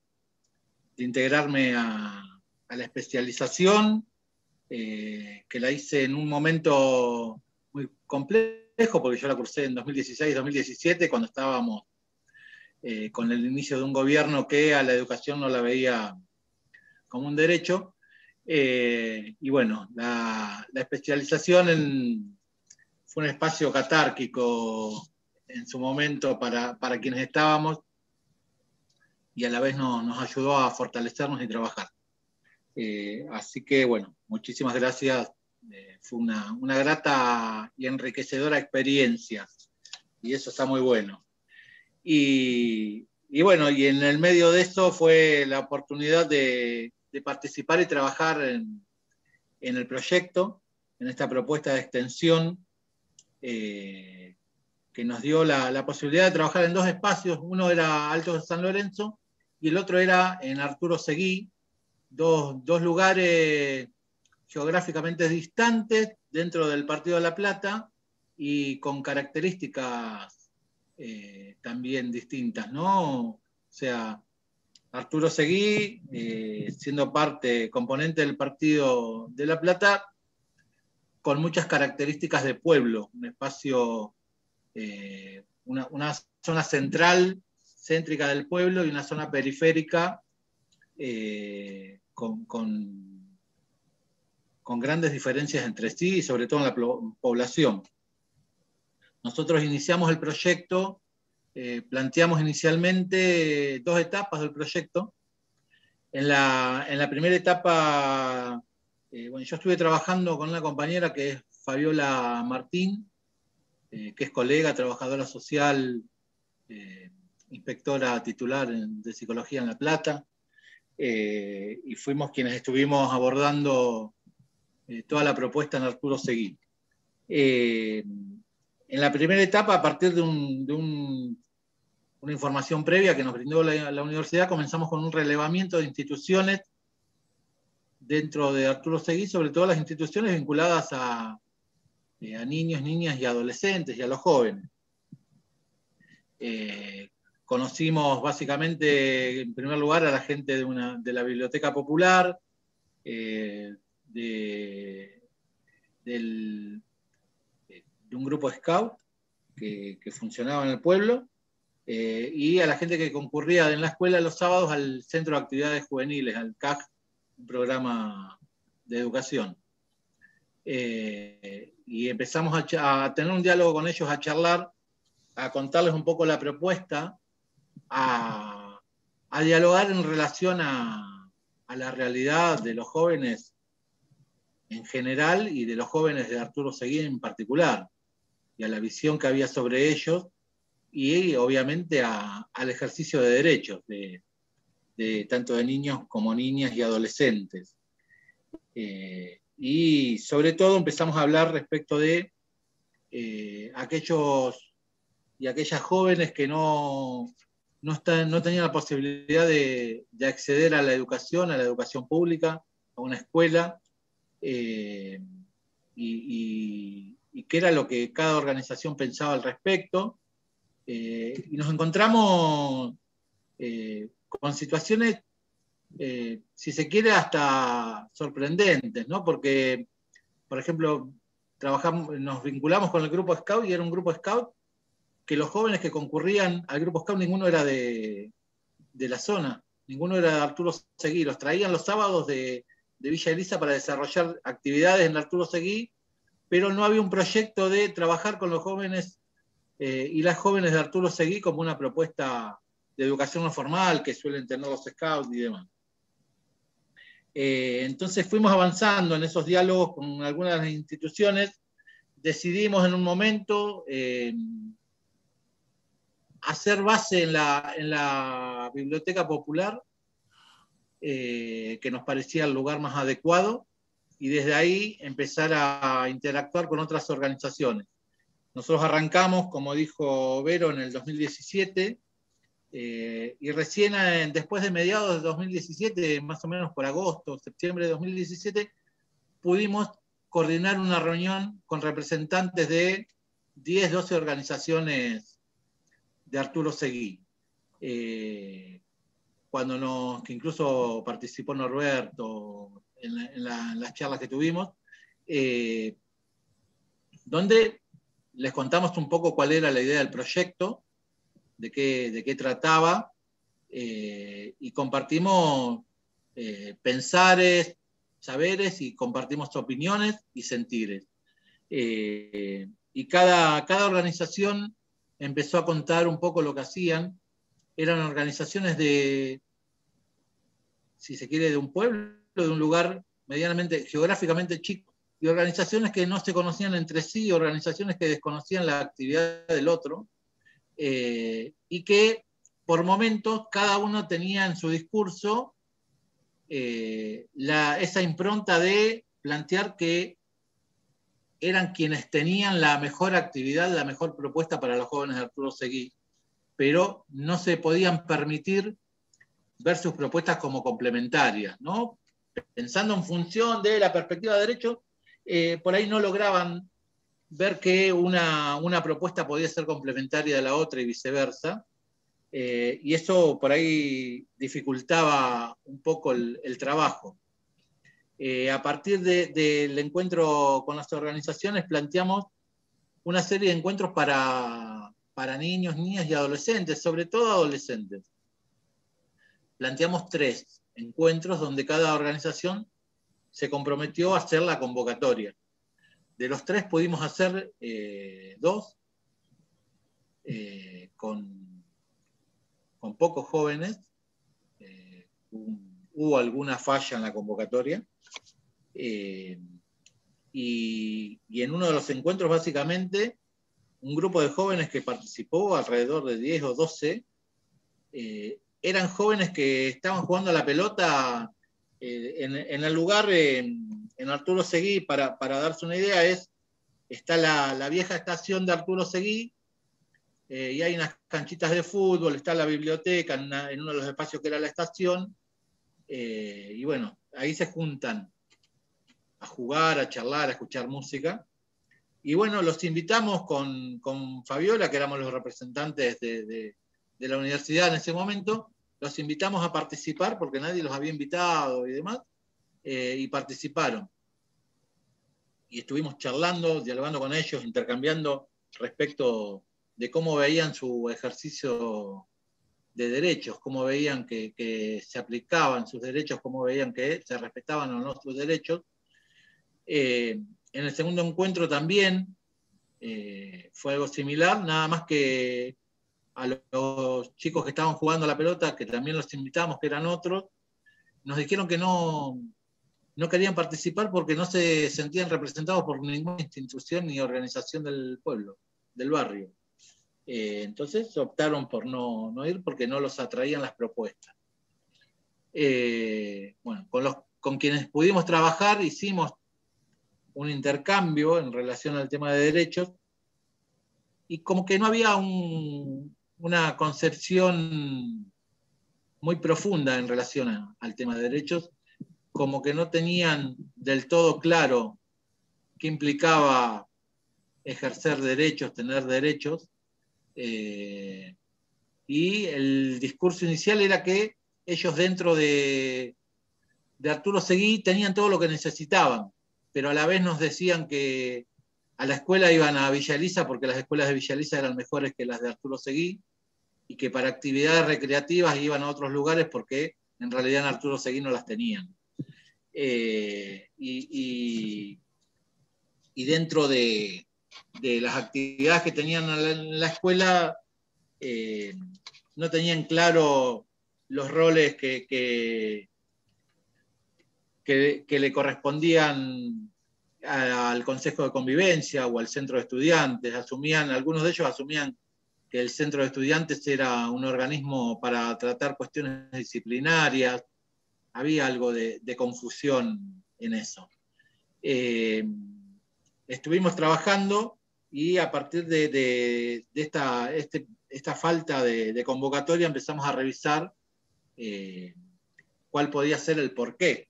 integrarme a, la especialización, eh, que la hice en un momento muy complejo, porque yo la cursé en 2016-2017, cuando estábamos eh, con el inicio de un gobierno que a la educación no la veía como un derecho. Eh, y bueno, la, especialización fue un espacio catárquico en su momento para, quienes estábamos y a la vez nos ayudó a fortalecernos y trabajar. Eh, así que bueno, muchísimas gracias. Eh, fue una, grata y enriquecedora experiencia y eso está muy bueno. Y, y bueno, y en el medio de eso fue la oportunidad de, de participar y trabajar en, el proyecto, en esta propuesta de extensión eh, que nos dio la, posibilidad de trabajar en dos espacios. Uno era Alto de San Lorenzo y el otro era en Arturo Seguí, dos, lugares geográficamente distantes dentro del Partido de la Plata y con características eh, también distintas, ¿no? O sea, Arturo Seguí, eh, siendo parte, componente del Partido de La Plata, con muchas características de pueblo, un espacio, eh, una, zona central, céntrica del pueblo y una zona periférica eh, con, con, grandes diferencias entre sí y sobre todo en la población. Nosotros iniciamos el proyecto eh, planteamos inicialmente dos etapas del proyecto. En la, primera etapa, eh, bueno, yo estuve trabajando con una compañera que es Fabiola Martín, eh, que es colega, trabajadora social, inspectora titular de psicología en La Plata, y fuimos quienes estuvimos abordando toda la propuesta en Arturo Seguí. En la primera etapa, a partir de, una información previa que nos brindó la, universidad, comenzamos con un relevamiento de instituciones dentro de Arturo Seguí, sobre todo las instituciones vinculadas a, eh, niños, niñas y adolescentes y a los jóvenes. Eh, conocimos básicamente, en primer lugar, a la gente de, la Biblioteca Popular, eh, de un grupo scout que, funcionaba en el pueblo eh, y a la gente que concurría en la escuela los sábados al Centro de Actividades Juveniles, al CAC, un programa de educación. Eh, y empezamos a, tener un diálogo con ellos, a charlar, a contarles un poco la propuesta, a, dialogar en relación a, a la realidad de los jóvenes en general y de los jóvenes de Arturo Seguí en particular y a la visión que había sobre ellos y obviamente al ejercicio de derechos de, tanto de niños como niñas y adolescentes. Eh, y sobre todo empezamos a hablar respecto de eh, aquellos y aquellas jóvenes que no, no, no tenían la posibilidad de, acceder a la educación, a la educación pública, a una escuela, eh, y, y qué era lo que cada organización pensaba al respecto. Eh, y nos encontramos eh, con situaciones, eh, si se quiere, hasta sorprendentes, ¿no? Porque, por ejemplo, trabajamos, nos vinculamos con el grupo Scout y era un grupo Scout que los jóvenes que concurrían al grupo Scout, ninguno era de, la zona, ninguno era de Arturo Seguí, los traían los sábados de, Villa Elisa para desarrollar actividades en Arturo Seguí, pero no había un proyecto de trabajar con los jóvenes eh, y las jóvenes de Arturo Seguí como una propuesta de educación no formal que suelen tener los scouts y demás. Eh, entonces fuimos avanzando en esos diálogos con algunas instituciones. Decidimos en un momento eh, hacer base en la, biblioteca popular, que nos parecía el lugar más adecuado, y desde ahí empezar a interactuar con otras organizaciones. Nosotros arrancamos, como dijo Vero, en el 2017 eh, y recién después de mediados de 2017, más o menos por agosto, septiembre de 2017, pudimos coordinar una reunión con representantes de 10, 12 organizaciones de Arturo Seguí. Eh, cuando nos, que incluso participó Norberto en, las charlas que tuvimos, eh, donde les contamos un poco cuál era la idea del proyecto, de qué, de qué trataba, eh, y compartimos eh, pensares, saberes, y compartimos opiniones y sentires. Eh, y cada, cada organización empezó a contar un poco lo que hacían. Eran organizaciones de, si se quiere, de un pueblo, de un lugar medianamente, geográficamente chico, y organizaciones que no se conocían entre sí, organizaciones que desconocían la actividad del otro, eh, y que por momentos cada uno tenía en su discurso eh, esa impronta de plantear que eran quienes tenían la mejor actividad, la mejor propuesta para los jóvenes de Arturo Seguí, pero no se podían permitir ver sus propuestas como complementarias, ¿no? pensando en función de la perspectiva de derecho, eh, por ahí no lograban ver que una, propuesta podía ser complementaria de la otra y viceversa. Eh, y eso por ahí dificultaba un poco el, trabajo. Eh, a partir del encuentro con las organizaciones planteamos una serie de encuentros para, para niños, niñas y adolescentes, sobre todo adolescentes. Planteamos tres encuentros donde cada organización se comprometió a hacer la convocatoria. De los tres pudimos hacer eh, dos, eh, con, con, pocos jóvenes. Eh, hubo alguna falla en la convocatoria. Y, y, en uno de los encuentros, básicamente, un grupo de jóvenes que participó, alrededor de 10 o 12, eran jóvenes que estaban jugando a la pelota eh, en, el lugar, en, Arturo Seguí, para, darse una idea, es, está la, vieja estación de Arturo Seguí, eh, y hay unas canchitas de fútbol, está la biblioteca en, uno de los espacios que era la estación, eh, y bueno, ahí se juntan a jugar, a charlar, a escuchar música. Y bueno, los invitamos con, Fabiola, que éramos los representantes de la universidad en ese momento, los invitamos a participar porque nadie los había invitado y demás, eh, y participaron. Y estuvimos charlando, dialogando con ellos, intercambiando respecto de cómo veían su ejercicio de derechos, cómo veían que, se aplicaban sus derechos, cómo veían que se respetaban o no derechos. Eh, en el segundo encuentro también eh, fue algo similar, nada más que a los chicos que estaban jugando la pelota, que también los invitamos, que eran otros, nos dijeron que no, no querían participar porque no se sentían representados por ninguna institución ni organización del pueblo, del barrio. Eh, entonces optaron por no, ir porque no los atraían las propuestas. Eh, bueno, con, los, con quienes pudimos trabajar hicimos un intercambio en relación al tema de derechos y como que no había un, una concepción muy profunda en relación al tema de derechos, como que no tenían del todo claro qué implicaba ejercer derechos, tener derechos, eh, y el discurso inicial era que ellos dentro de, de Arturo Seguí tenían todo lo que necesitaban, pero a la vez nos decían que a la escuela iban a Villa Elisa porque las escuelas de Villa Elisa eran mejores que las de Arturo Seguí y que para actividades recreativas iban a otros lugares porque en realidad en Arturo Seguí no las tenían. Eh, y, dentro de, las actividades que tenían en la, escuela, eh, no tenían claro los roles que, que, que le correspondían al Consejo de Convivencia o al Centro de Estudiantes. Asumían, algunos de ellos asumían que el Centro de Estudiantes era un organismo para tratar cuestiones disciplinarias. Había algo de, confusión en eso. Eh, estuvimos trabajando y a partir de, esta, este, esta, falta de, convocatoria empezamos a revisar eh, cuál podía ser el porqué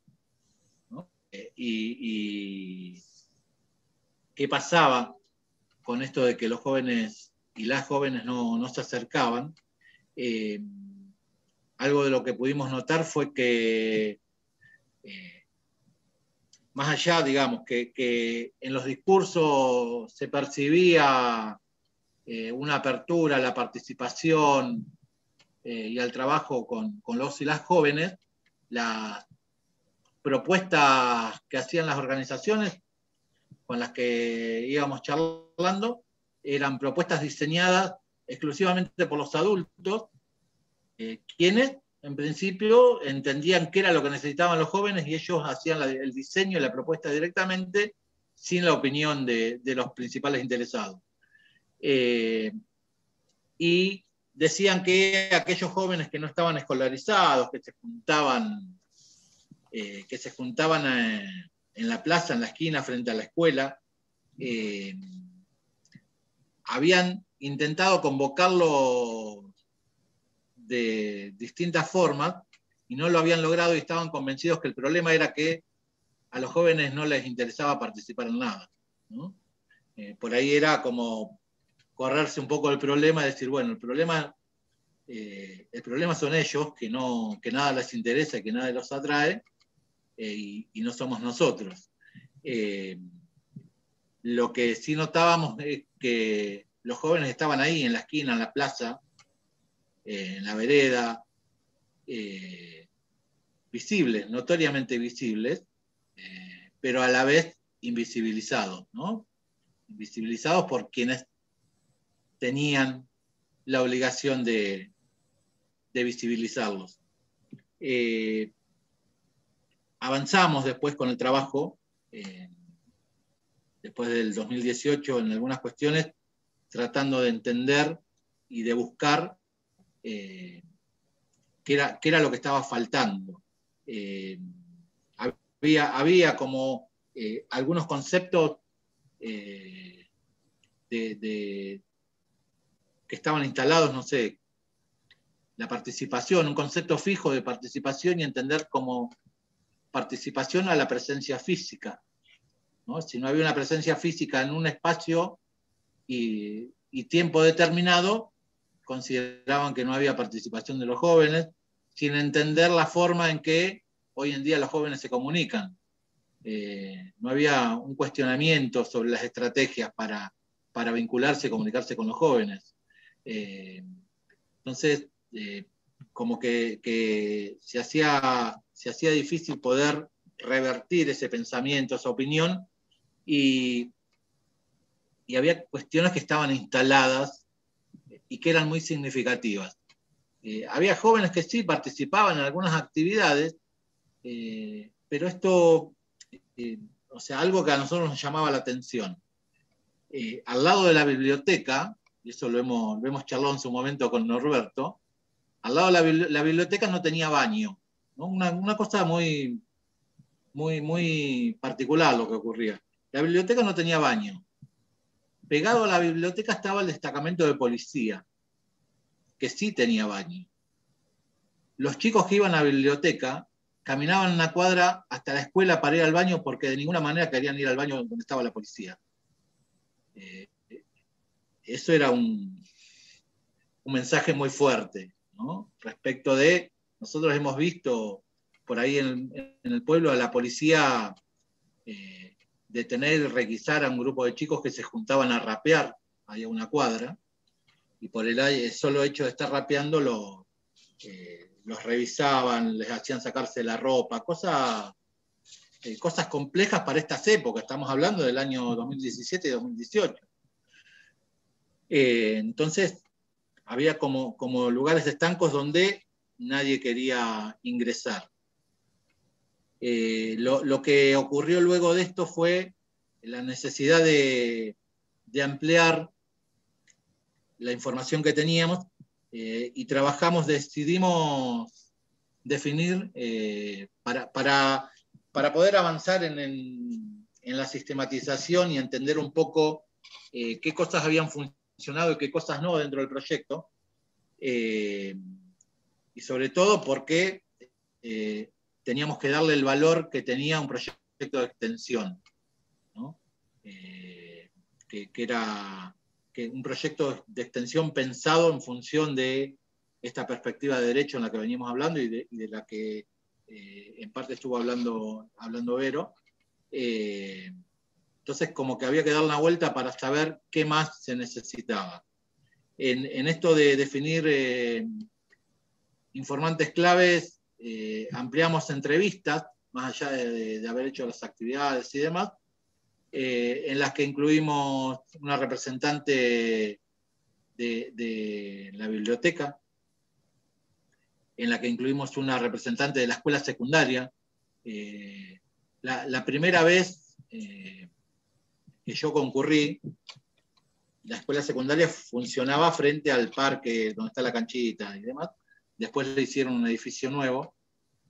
y, qué pasaba con esto de que los jóvenes y las jóvenes no, se acercaban. Eh, algo de lo que pudimos notar fue que, eh, más allá, digamos, que, en los discursos se percibía eh, una apertura a la participación y al trabajo con, con, los y las jóvenes, la, propuestas que hacían las organizaciones con las que íbamos charlando eran propuestas diseñadas exclusivamente por los adultos, eh, quienes en principio entendían qué era lo que necesitaban los jóvenes y ellos hacían el diseño y la propuesta directamente sin la opinión de, los principales interesados. Eh, y decían que aquellos jóvenes que no estaban escolarizados, que se juntaban eh, que se juntaban en la plaza, en la esquina, frente a la escuela, habían intentado convocarlo de distintas formas y no lo habían logrado y estaban convencidos que el problema era que a los jóvenes no les interesaba participar en nada. por ahí era como correrse un poco el problema y decir, bueno, el problema, el problema son ellos, que, no, que nada les interesa, que nada los atrae, eh, y, no somos nosotros. Eh, lo que sí notábamos es que los jóvenes estaban ahí en la esquina, en la plaza, eh, en la vereda, visibles, notoriamente visibles, pero a la vez invisibilizados, ¿no? Invisibilizados por quienes tenían la obligación de, de visibilizarlos avanzamos después con el trabajo, eh, después del 2018, en algunas cuestiones, tratando de entender y de buscar eh, qué, era, qué, era, lo que estaba faltando. Eh, había, había, como algunos conceptos de, que estaban instalados, no sé, la participación, un concepto fijo de participación y entender cómo participación a la presencia física. Si no había una presencia física en un espacio y, tiempo determinado, consideraban que no había participación de los jóvenes, sin entender la forma en que hoy en día los jóvenes se comunican. Eh, no había un cuestionamiento sobre las estrategias para, para vincularse comunicarse con los jóvenes. Eh, entonces, eh, como que, se, hacía, se hacía difícil poder revertir ese pensamiento, esa opinión, y, había cuestiones que estaban instaladas y que eran muy significativas. Eh, había jóvenes que sí participaban en algunas actividades, eh, pero esto, eh, o sea, algo que a nosotros nos llamaba la atención. al lado de la biblioteca, y eso lo hemos, lo hemos charlado en su momento con Norberto, al lado de la, biblioteca no tenía baño. Una, cosa muy, muy, muy particular lo que ocurría. La biblioteca no tenía baño. Pegado a la biblioteca estaba el destacamento de policía, que sí tenía baño. Los chicos que iban a la biblioteca caminaban una cuadra hasta la escuela para ir al baño porque de ninguna manera querían ir al baño donde estaba la policía. Eh, eso era un, un mensaje muy fuerte respecto de, nosotros hemos visto por ahí en, el pueblo a la policía eh, detener y requisar a un grupo de chicos que se juntaban a rapear, había una cuadra, y por el solo hecho de estar rapeando eh, los revisaban, les hacían sacarse la ropa, cosas, eh, cosas complejas para estas épocas, estamos hablando del año 2017 y 2018. Eh, entonces, había como, como lugares estancos donde nadie quería ingresar. Lo, que ocurrió luego de esto fue la necesidad de, de ampliar la información que teníamos eh, y trabajamos, decidimos definir eh, para, para, para, poder avanzar en, en, la sistematización y entender un poco eh, qué cosas habían funcionado y qué cosas no dentro del proyecto. y sobre todo porque teníamos que darle el valor que tenía un proyecto de extensión, que, que era un proyecto de extensión pensado en función de esta perspectiva de derecho en la que venimos hablando y de, la que eh, en parte estuvo hablando, hablando Vero. Eh, entonces, como que había que dar una vuelta para saber qué más se necesitaba. En, esto de definir eh, informantes claves, ampliamos entrevistas, más allá de, haber hecho las actividades y demás, eh, en las que incluimos una representante de, la biblioteca, en la que incluimos una representante de la escuela secundaria. Eh, la, primera vez eh, que yo concurrí, la escuela secundaria funcionaba frente al parque donde está la canchita y demás. Después le hicieron un edificio nuevo.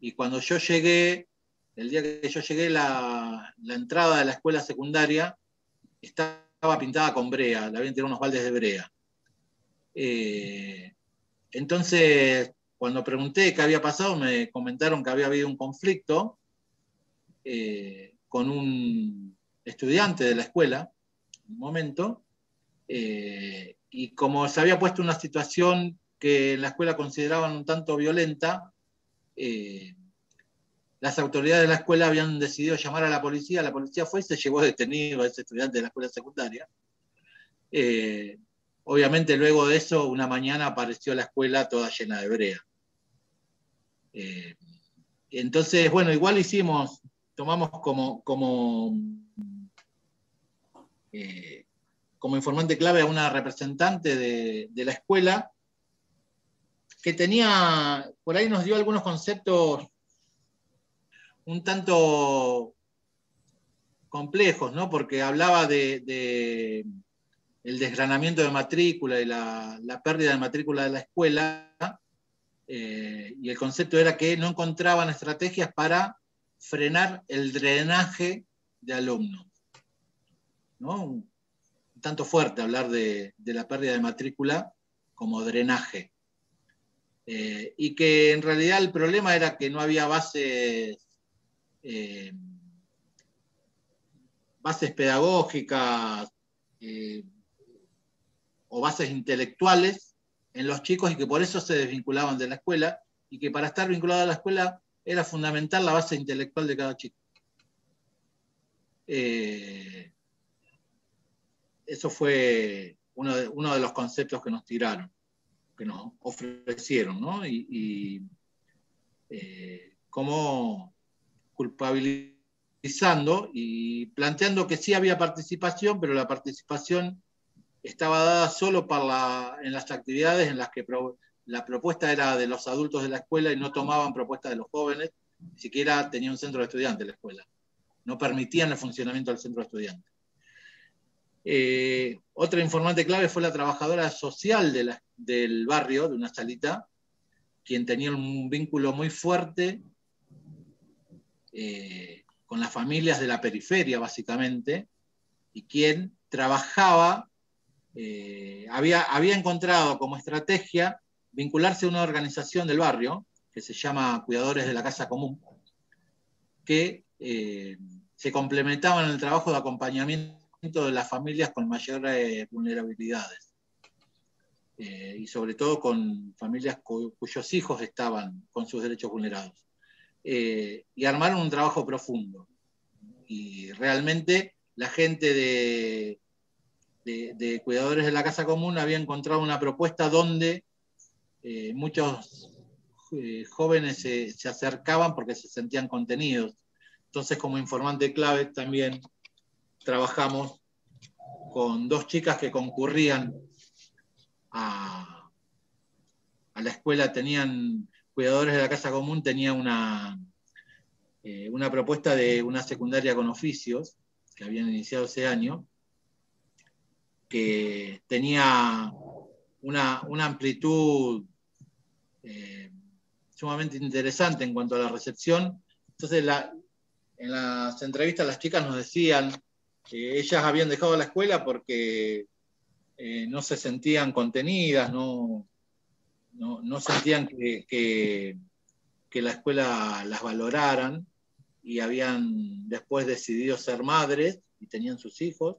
Y cuando yo llegué, el día que yo llegué, la, entrada de la escuela secundaria estaba pintada con brea, le habían tirado unos baldes de brea. Eh, entonces, cuando pregunté qué había pasado, me comentaron que había habido un conflicto eh, con un estudiante de la escuela, en un momento, eh, y como se había puesto una situación que en la escuela consideraban un tanto violenta, las autoridades de la escuela habían decidido llamar a la policía, la policía fue y se llevó detenido a ese estudiante de la escuela secundaria. Eh, obviamente luego de eso, una mañana apareció la escuela toda llena de brea. Eh, entonces, bueno, igual hicimos, tomamos como, como, eh, como informante clave a una representante de, de la escuela que tenía, por ahí nos dio algunos conceptos un tanto complejos, ¿no? Porque hablaba de, el desgranamiento de matrícula y la, pérdida de matrícula de la escuela, eh, y el concepto era que no encontraban estrategias para frenar el drenaje de alumnos. ¿no? Un tanto fuerte hablar de, la pérdida de matrícula como drenaje. Eh, y que en realidad el problema era que no había bases eh, bases pedagógicas eh, o bases intelectuales en los chicos y que por eso se desvinculaban de la escuela y que para estar vinculado a la escuela era fundamental la base intelectual de cada chico. Eso fue uno de, los conceptos que nos tiraron, que nos ofrecieron, ¿no? Y, cómo culpabilizando y planteando que sí había participación, pero la participación estaba dada solo para en las actividades en las que la propuesta era de los adultos de la escuela y no tomaban propuestas de los jóvenes, ni siquiera tenía un centro de estudiantes la escuela. No permitían el funcionamiento del centro de estudiantes. Eh, otra informante clave fue la trabajadora social del barrio, de una salita, quien tenía un vínculo muy fuerte eh, con las familias de la periferia, básicamente, y quien trabajaba, eh, había, había encontrado como estrategia vincularse a una organización del barrio, que se llama Cuidadores de la Casa Común, que se complementaban en el trabajo de acompañamiento de las familias con mayores vulnerabilidades. y sobre todo con familias cuyos hijos estaban con sus derechos vulnerados. Eh, y armaron un trabajo profundo. y realmente la gente de, de, cuidadores de la casa común había encontrado una propuesta donde eh, muchos eh, jóvenes se, acercaban porque se sentían contenidos. Entonces, como informante clave, también trabajamos con dos chicas que concurrían a, a la escuela, tenían cuidadores de la casa común, tenía una, eh, una propuesta de una secundaria con oficios que habían iniciado ese año, que tenía una, amplitud eh, sumamente interesante en cuanto a la recepción. Entonces, en las entrevistas las chicas nos decían ellas habían dejado la escuela porque eh, no se sentían contenidas, no, no, sentían que, que, la escuela las valoraran y habían después decidido ser madres y tenían sus hijos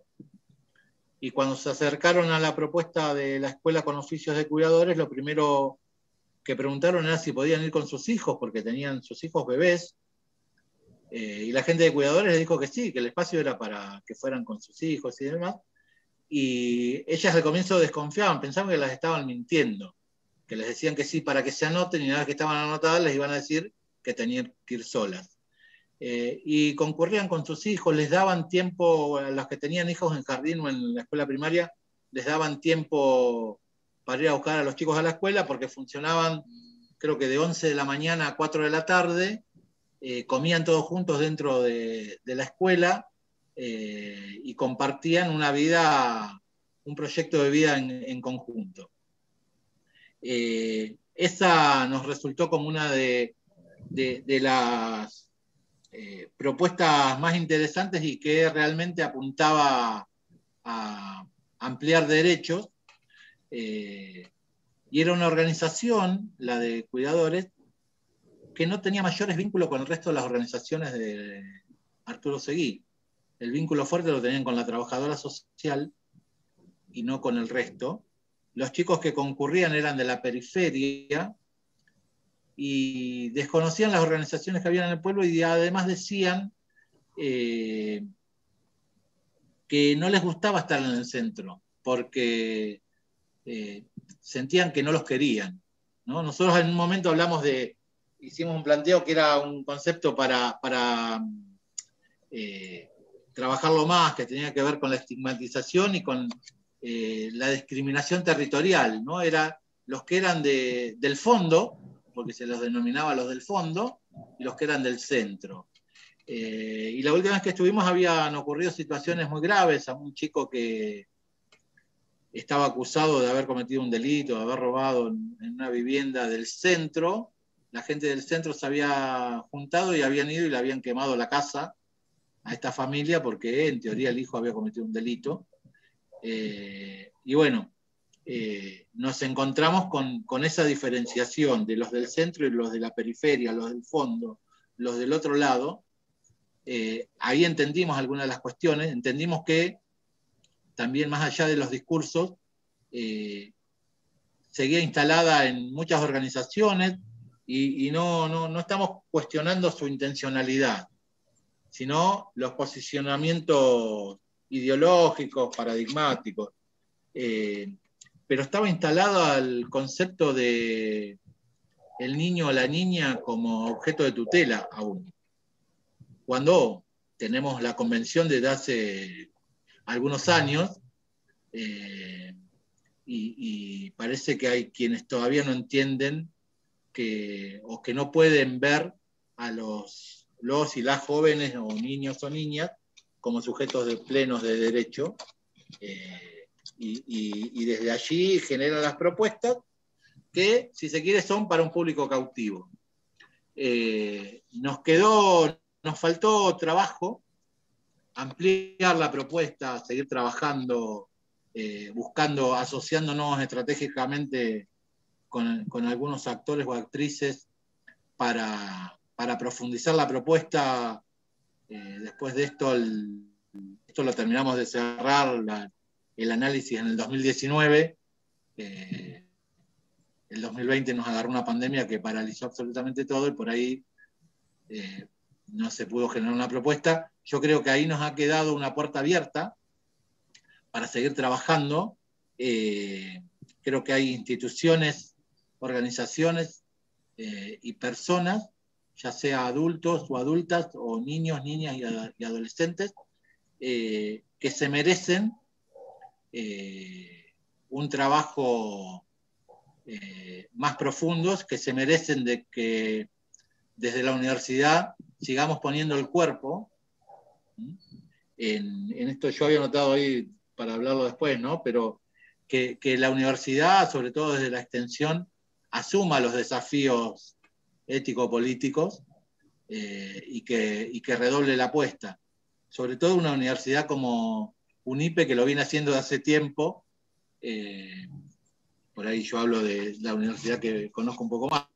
y cuando se acercaron a la propuesta de la escuela con oficios de cuidadores, lo primero que preguntaron era si podían ir con sus hijos, porque tenían sus hijos bebés. Eh, y la gente de cuidadores les dijo que sí, que el espacio era para que fueran con sus hijos y demás. Y ellas al comienzo desconfiaban, pensaban que las estaban mintiendo, que les decían que sí para que se anoten y una vez que estaban anotadas les iban a decir que tenían que ir solas. Eh, y concurrían con sus hijos, les daban tiempo, a los que tenían hijos en jardín o en la escuela primaria, les daban tiempo para ir a buscar a los chicos a la escuela porque funcionaban creo que de 11 de la mañana a 4 de la tarde, eh, comían todos juntos dentro de, la escuela eh, y compartían una vida, un proyecto de vida en, conjunto. esa nos resultó como una de las eh, propuestas más interesantes y que realmente apuntaba a ampliar derechos. Eh, y era una organización, la de cuidadores, que no tenía mayores vínculos con el resto de las organizaciones de Arturo Seguí. El vínculo fuerte lo tenían con la trabajadora social y no con el resto. Los chicos que concurrían eran de la periferia, y desconocían las organizaciones que había en el pueblo y además decían eh, que no les gustaba estar en el centro, porque eh, sentían que no los querían. Nosotros en un momento hablamos de, hicimos un planteo que era un concepto para, para eh, trabajarlo más, que tenía que ver con la estigmatización y con la discriminación territorial, ¿no? Era los que eran del fondo, porque se los denominaba los del fondo, y los que eran del centro. Eh, y la última vez que estuvimos habían ocurrido situaciones muy graves a un chico que estaba acusado de haber cometido un delito, de haber robado en, una vivienda del centro. La gente del centro se había juntado y habían ido y le habían quemado la casa a esta familia porque en teoría el hijo había cometido un delito. Eh, y bueno, eh, nos encontramos con, esa diferenciación de los del centro y los de la periferia, los del fondo, los del otro lado. Eh, ahí entendimos algunas de las cuestiones, entendimos que también más allá de los discursos, seguía instalada en muchas organizaciones y, no, no, estamos cuestionando su intencionalidad, sino los posicionamientos ideológicos, paradigmáticos pero estaba instalado el concepto de el niño o la niña como objeto de tutela aún. Cuando tenemos la convención desde hace algunos años, eh, y, parece que hay quienes todavía no entienden que, o que no pueden ver a los, los y las jóvenes o niños o niñas como sujetos de plenos de derecho. Eh, y, desde allí generan las propuestas que, si se quiere, son para un público cautivo. Eh, nos quedó, nos faltó trabajo, ampliar la propuesta, seguir trabajando, eh, buscando, asociándonos estratégicamente con, algunos actores o actrices para, profundizar la propuesta. Eh, después de esto, esto lo terminamos de cerrar, el análisis en el 2019. Eh, el 2020 nos agarró una pandemia que paralizó absolutamente todo y por ahí eh, no se pudo generar una propuesta. Yo creo que ahí nos ha quedado una puerta abierta para seguir trabajando. Eh, creo que hay instituciones, organizaciones eh, y personas, ya sea adultos o adultas, o niños, niñas y, adolescentes, eh, que se merecen un trabajo más profundo, que se merecen de que desde la universidad sigamos poniendo el cuerpo. En, esto yo había notado ahí para hablarlo después, ¿no? Pero que, la universidad, sobre todo desde la extensión, asuma los desafíos ético-políticos eh, y, que, que redoble la apuesta. Sobre todo una universidad como UNIPE, que lo viene haciendo de hace tiempo. Eh, por ahí yo hablo de la universidad que conozco un poco más,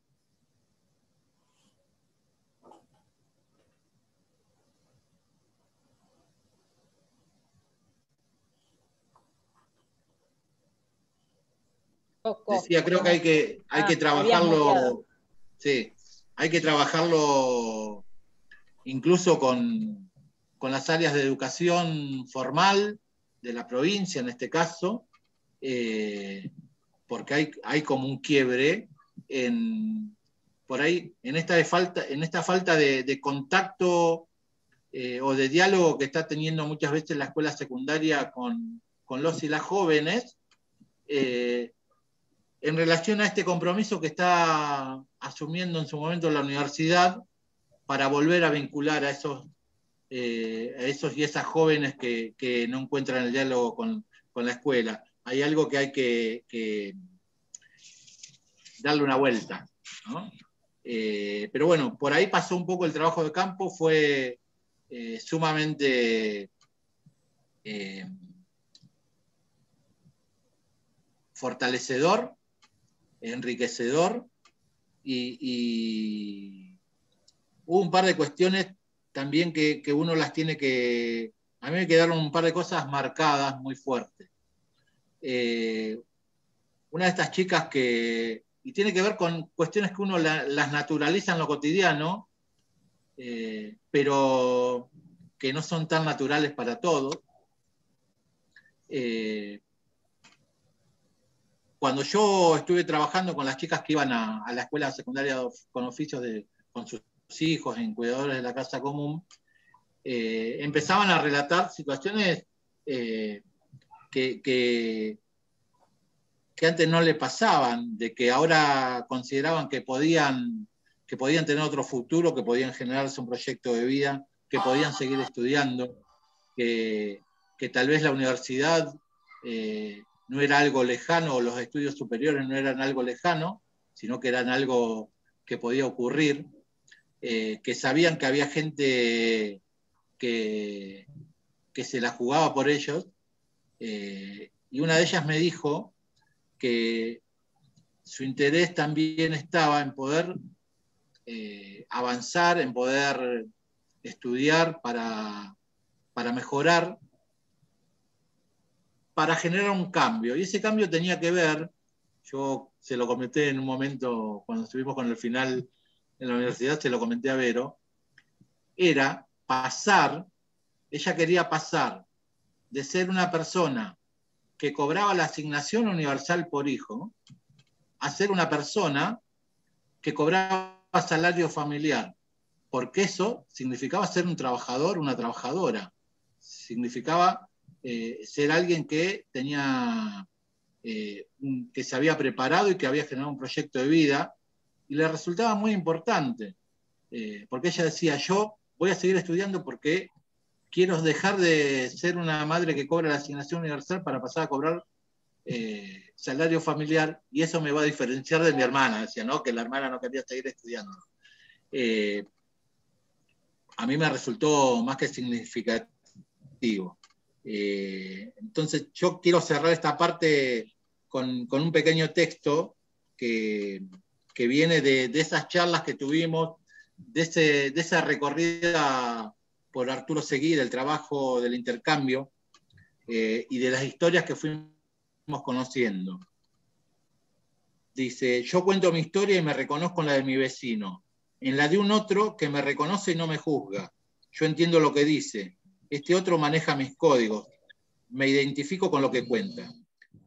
Decía, creo que hay que, hay que ah, trabajarlo. Sí, hay que trabajarlo incluso con, las áreas de educación formal de la provincia, en este caso, eh, porque hay, hay como un quiebre en, por ahí, en esta, falta, en esta falta de, contacto eh, o de diálogo que está teniendo muchas veces la escuela secundaria con, los y las jóvenes, eh, en relación a este compromiso que está asumiendo en su momento la universidad para volver a vincular a esos, eh, esos y esas jóvenes que, no encuentran el diálogo con, la escuela. Hay algo que hay que, darle una vuelta. Eh, pero bueno, por ahí pasó un poco el trabajo de campo, fue eh, sumamente fortalecedor enriquecedor y, hubo un par de cuestiones también que, uno las tiene que... A mí me quedaron un par de cosas marcadas muy fuertes. Eh, una de estas chicas que... Y tiene que ver con cuestiones que uno las naturaliza en lo cotidiano, eh, pero que no son tan naturales para todos. Eh, cuando yo estuve trabajando con las chicas que iban a, la escuela secundaria con oficios de, con sus hijos en cuidadores de la casa común, eh, empezaban a relatar situaciones eh, que, que, antes no le pasaban, de que ahora consideraban que podían, que podían tener otro futuro, que podían generarse un proyecto de vida, que podían seguir estudiando, que, tal vez la universidad eh, no era algo lejano, o los estudios superiores no eran algo lejano, sino que eran algo que podía ocurrir, eh, que sabían que había gente que, que se la jugaba por ellos, eh, y una de ellas me dijo que su interés también estaba en poder eh, avanzar, en poder estudiar para, para mejorar para generar un cambio. Y ese cambio tenía que ver, yo se lo comenté en un momento cuando estuvimos con el final en la universidad, se lo comenté a Vero, era pasar, ella quería pasar de ser una persona que cobraba la asignación universal por hijo a ser una persona que cobraba salario familiar, porque eso significaba ser un trabajador, una trabajadora, significaba eh, ser alguien que tenía, eh, que se había preparado y que había generado un proyecto de vida, y le resultaba muy importante, eh, porque ella decía, yo voy a seguir estudiando porque quiero dejar de ser una madre que cobra la asignación universal para pasar a cobrar salario familiar, y eso me va a diferenciar de mi hermana, decía, ¿no? que la hermana no quería seguir estudiando. a mí me resultó más que significativo. Eh, entonces, yo quiero cerrar esta parte con, un pequeño texto que, viene de, esas charlas que tuvimos, de, esa recorrida por Arturo Seguí, del trabajo del intercambio eh, y de las historias que fuimos conociendo. Dice, yo cuento mi historia y me reconozco en la de mi vecino. en la de un otro que me reconoce y no me juzga. Yo entiendo lo que dice. Este otro maneja mis códigos. Me identifico con lo que cuenta.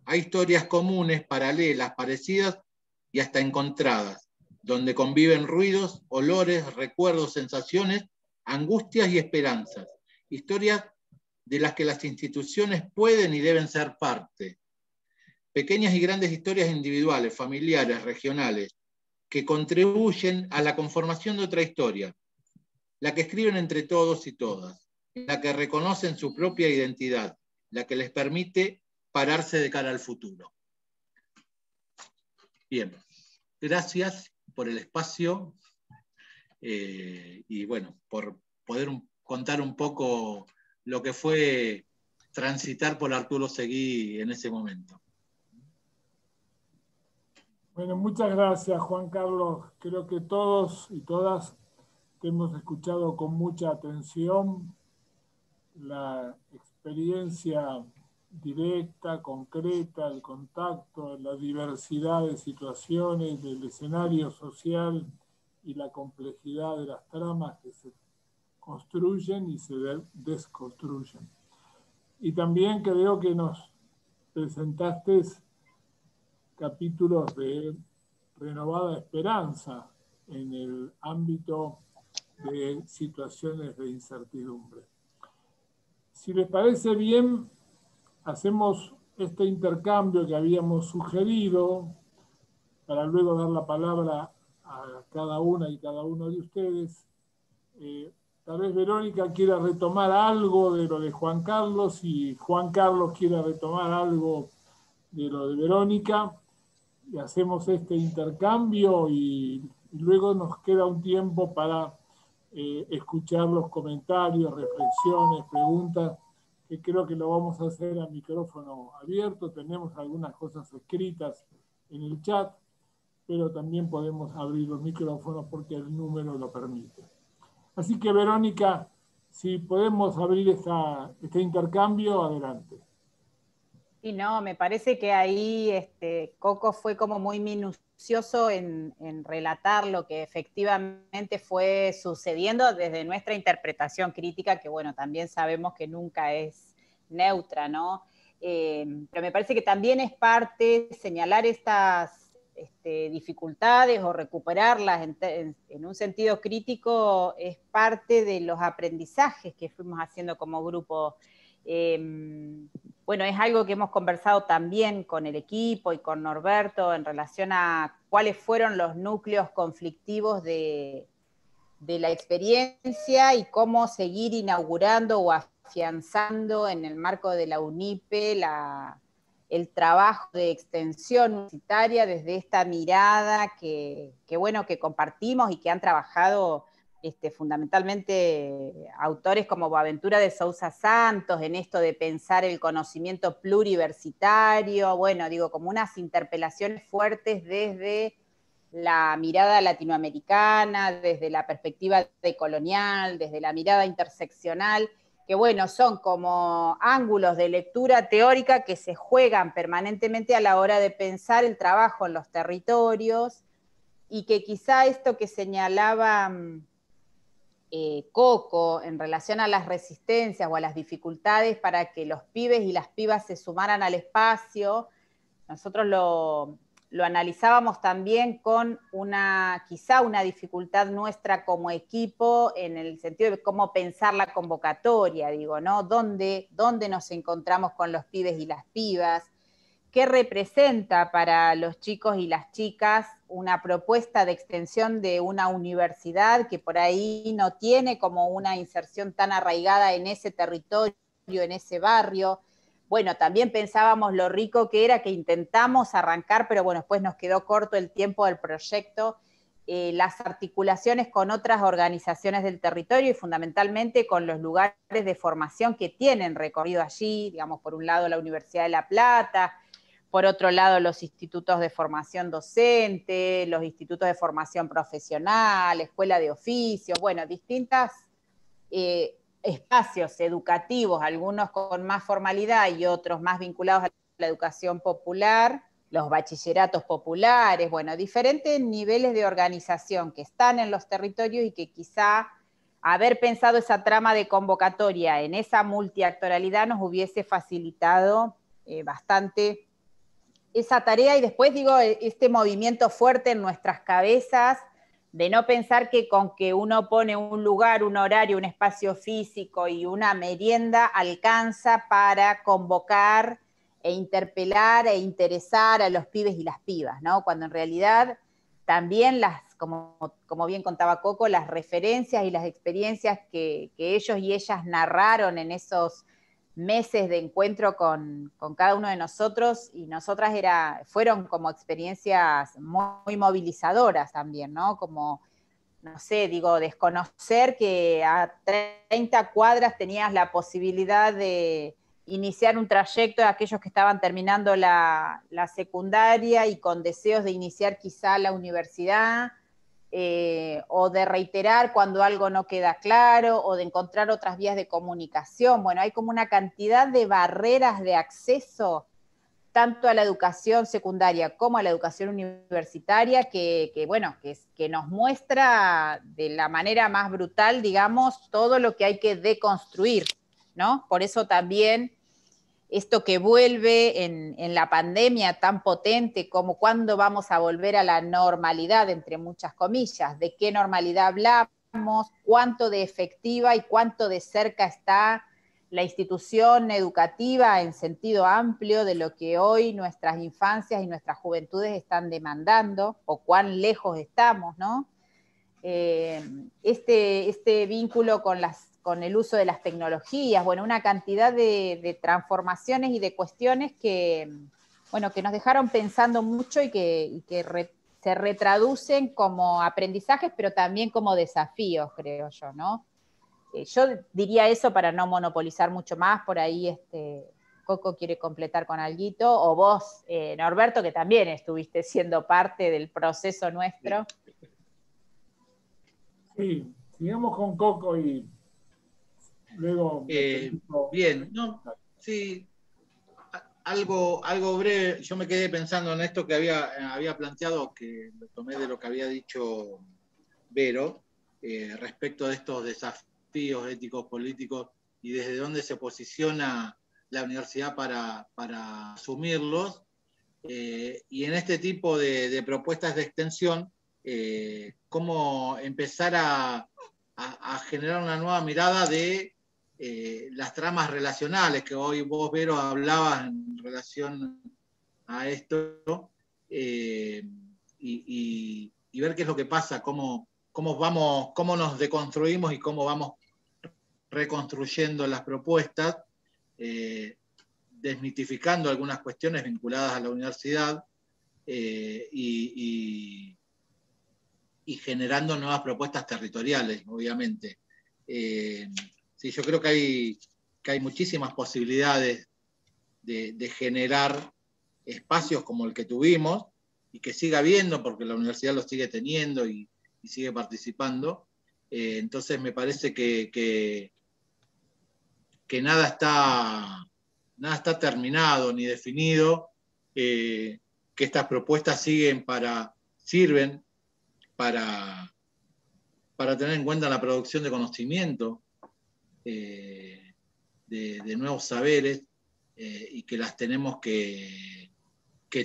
Hay historias comunes, paralelas, parecidas y hasta encontradas, donde conviven ruidos, olores, recuerdos, sensaciones, angustias y esperanzas. Historias de las que las instituciones pueden y deben ser parte. Pequeñas y grandes historias individuales, familiares, regionales, que contribuyen a la conformación de otra historia, la que escriben entre todos y todas, la que reconocen su propia identidad, la que les permite pararse de cara al futuro. Bien, gracias por el espacio eh, y bueno, por poder contar un poco lo que fue transitar por Arturo Seguí en ese momento. Bueno, muchas gracias Juan Carlos. Creo que todos y todas hemos escuchado con mucha atención la experiencia directa, concreta, el contacto, la diversidad de situaciones, del escenario social y la complejidad de las tramas que se construyen y se desconstruyen. Y también creo que nos presentaste capítulos de renovada esperanza en el ámbito de situaciones de incertidumbre. Si les parece bien, hacemos este intercambio que habíamos sugerido para luego dar la palabra a cada una y cada uno de ustedes. Eh, tal vez Verónica quiera retomar algo de lo de Juan Carlos y Juan Carlos quiera retomar algo de lo de Verónica y hacemos este intercambio y, luego nos queda un tiempo para eh, escuchar los comentarios, reflexiones, preguntas que creo que lo vamos a hacer a micrófono abierto. Tenemos algunas cosas escritas en el chat, pero también podemos abrir los micrófonos porque el número lo permite. Así que, Verónica, si podemos abrir este intercambio, adelante. Y no, me parece que ahí este, Coco fue como muy minucioso en, en, relatar lo que efectivamente fue sucediendo desde nuestra interpretación crítica, que bueno, también sabemos que nunca es neutra, ¿no? Eh, pero me parece que también es parte señalar estas este, dificultades o recuperarlas en, un sentido crítico, es parte de los aprendizajes que fuimos haciendo como grupo. Em, bueno, es algo que hemos conversado también con el equipo y con Norberto en relación a cuáles fueron los núcleos conflictivos de, la experiencia y cómo seguir inaugurando o afianzando en el marco de la UNIPE el trabajo de extensión universitaria desde esta mirada que, que, bueno, que compartimos y que han trabajado este, fundamentalmente autores como Boaventura de Sousa Santos, en esto de pensar el conocimiento pluriversitario, bueno, digo, como unas interpelaciones fuertes desde la mirada latinoamericana, desde la perspectiva decolonial, desde la mirada interseccional, que bueno, son como ángulos de lectura teórica que se juegan permanentemente a la hora de pensar el trabajo en los territorios y que quizá esto que señalaba mm, eh, Coco en relación a las resistencias o a las dificultades para que los pibes y las pibas se sumaran al espacio, nosotros lo, analizábamos también con una, quizá una dificultad nuestra como equipo en el sentido de cómo pensar la convocatoria, digo, ¿no? ¿Dónde, dónde nos encontramos con los pibes y las pibas? Qué representa para los chicos y las chicas una propuesta de extensión de una universidad que por ahí no tiene como una inserción tan arraigada en ese territorio, en ese barrio. Bueno, también pensábamos lo rico que era que intentamos arrancar, pero bueno, después nos quedó corto el tiempo del proyecto, eh, las articulaciones con otras organizaciones del territorio y fundamentalmente con los lugares de formación que tienen recorrido allí, digamos, por un lado la Universidad de La Plata, por otro lado, los institutos de formación docente, los institutos de formación profesional, escuela de oficios, bueno, distintos eh, espacios educativos, algunos con más formalidad y otros más vinculados a la educación popular, los bachilleratos populares, bueno, diferentes niveles de organización que están en los territorios y que quizá haber pensado esa trama de convocatoria en esa multiactoralidad nos hubiese facilitado eh, bastante esa tarea y después digo, e, este movimiento fuerte en nuestras cabezas de no pensar que con que uno pone un lugar, un horario, un espacio físico y una merienda alcanza para convocar e interpelar e interesar a los pibes y las pibas, ¿no? Cuando en realidad también las, como, como bien contaba Coco, las referencias y las experiencias que, que ellos y ellas narraron en esos meses de encuentro con, cada uno de nosotros y nosotras era, fueron como experiencias muy, movilizadoras también, ¿no? Como, no sé, digo, desconocer que a 30 cuadras tenías la posibilidad de iniciar un trayecto de aquellos que estaban terminando la, la secundaria y con deseos de iniciar quizá la universidad eh, o de reiterar cuando algo no queda claro, o de encontrar otras vías de comunicación. Bueno, hay como una cantidad de barreras de acceso tanto a la educación secundaria como a la educación universitaria, que, bueno, que, que, nos muestra de la manera más brutal, digamos, todo lo que hay que deconstruir, ¿no? Por eso también esto que vuelve en, la pandemia tan potente como cuándo vamos a volver a la normalidad, entre muchas comillas, de qué normalidad hablamos, cuánto de efectiva y cuánto de cerca está la institución educativa en sentido amplio de lo que hoy nuestras infancias y nuestras juventudes están demandando o cuán lejos estamos, ¿no? Eh, este, este vínculo con las con el uso de las tecnologías, bueno, una cantidad de, transformaciones y de cuestiones que, bueno, que nos dejaron pensando mucho y que, se retraducen como aprendizajes, pero también como desafíos, creo yo, ¿no? Eh, yo diría eso para no monopolizar mucho más, por ahí este, Coco quiere completar con algo, o vos, eh, Norberto, que también estuviste siendo parte del proceso nuestro. Sigamos con Coco y eh, bien, no, sí, algo, algo breve. Yo me quedé pensando en esto que había, había planteado, que lo tomé de lo que había dicho Vero, eh, respecto de estos desafíos éticos políticos y desde dónde se posiciona la universidad para, asumirlos. Eh, y en este tipo de, propuestas de extensión, cómo empezar a, generar una nueva mirada de eh, las tramas relacionales que hoy vos, Vero, hablabas en relación a esto, eh, y, ver qué es lo que pasa, cómo, cómo, vamos, cómo nos deconstruimos y cómo vamos reconstruyendo las propuestas, eh, desmitificando algunas cuestiones vinculadas a la universidad y, y, generando nuevas propuestas territoriales, obviamente. Sí, yo creo que hay, que hay muchísimas posibilidades de, generar espacios como el que tuvimos y que siga habiendo, porque la universidad lo sigue teniendo y, sigue participando. Eh, entonces me parece que, que, nada, está, nada está terminado ni definido, eh, que estas propuestas siguen para, sirven para, para tener en cuenta la producción de conocimiento, eh, de, nuevos saberes eh, y que las tenemos que,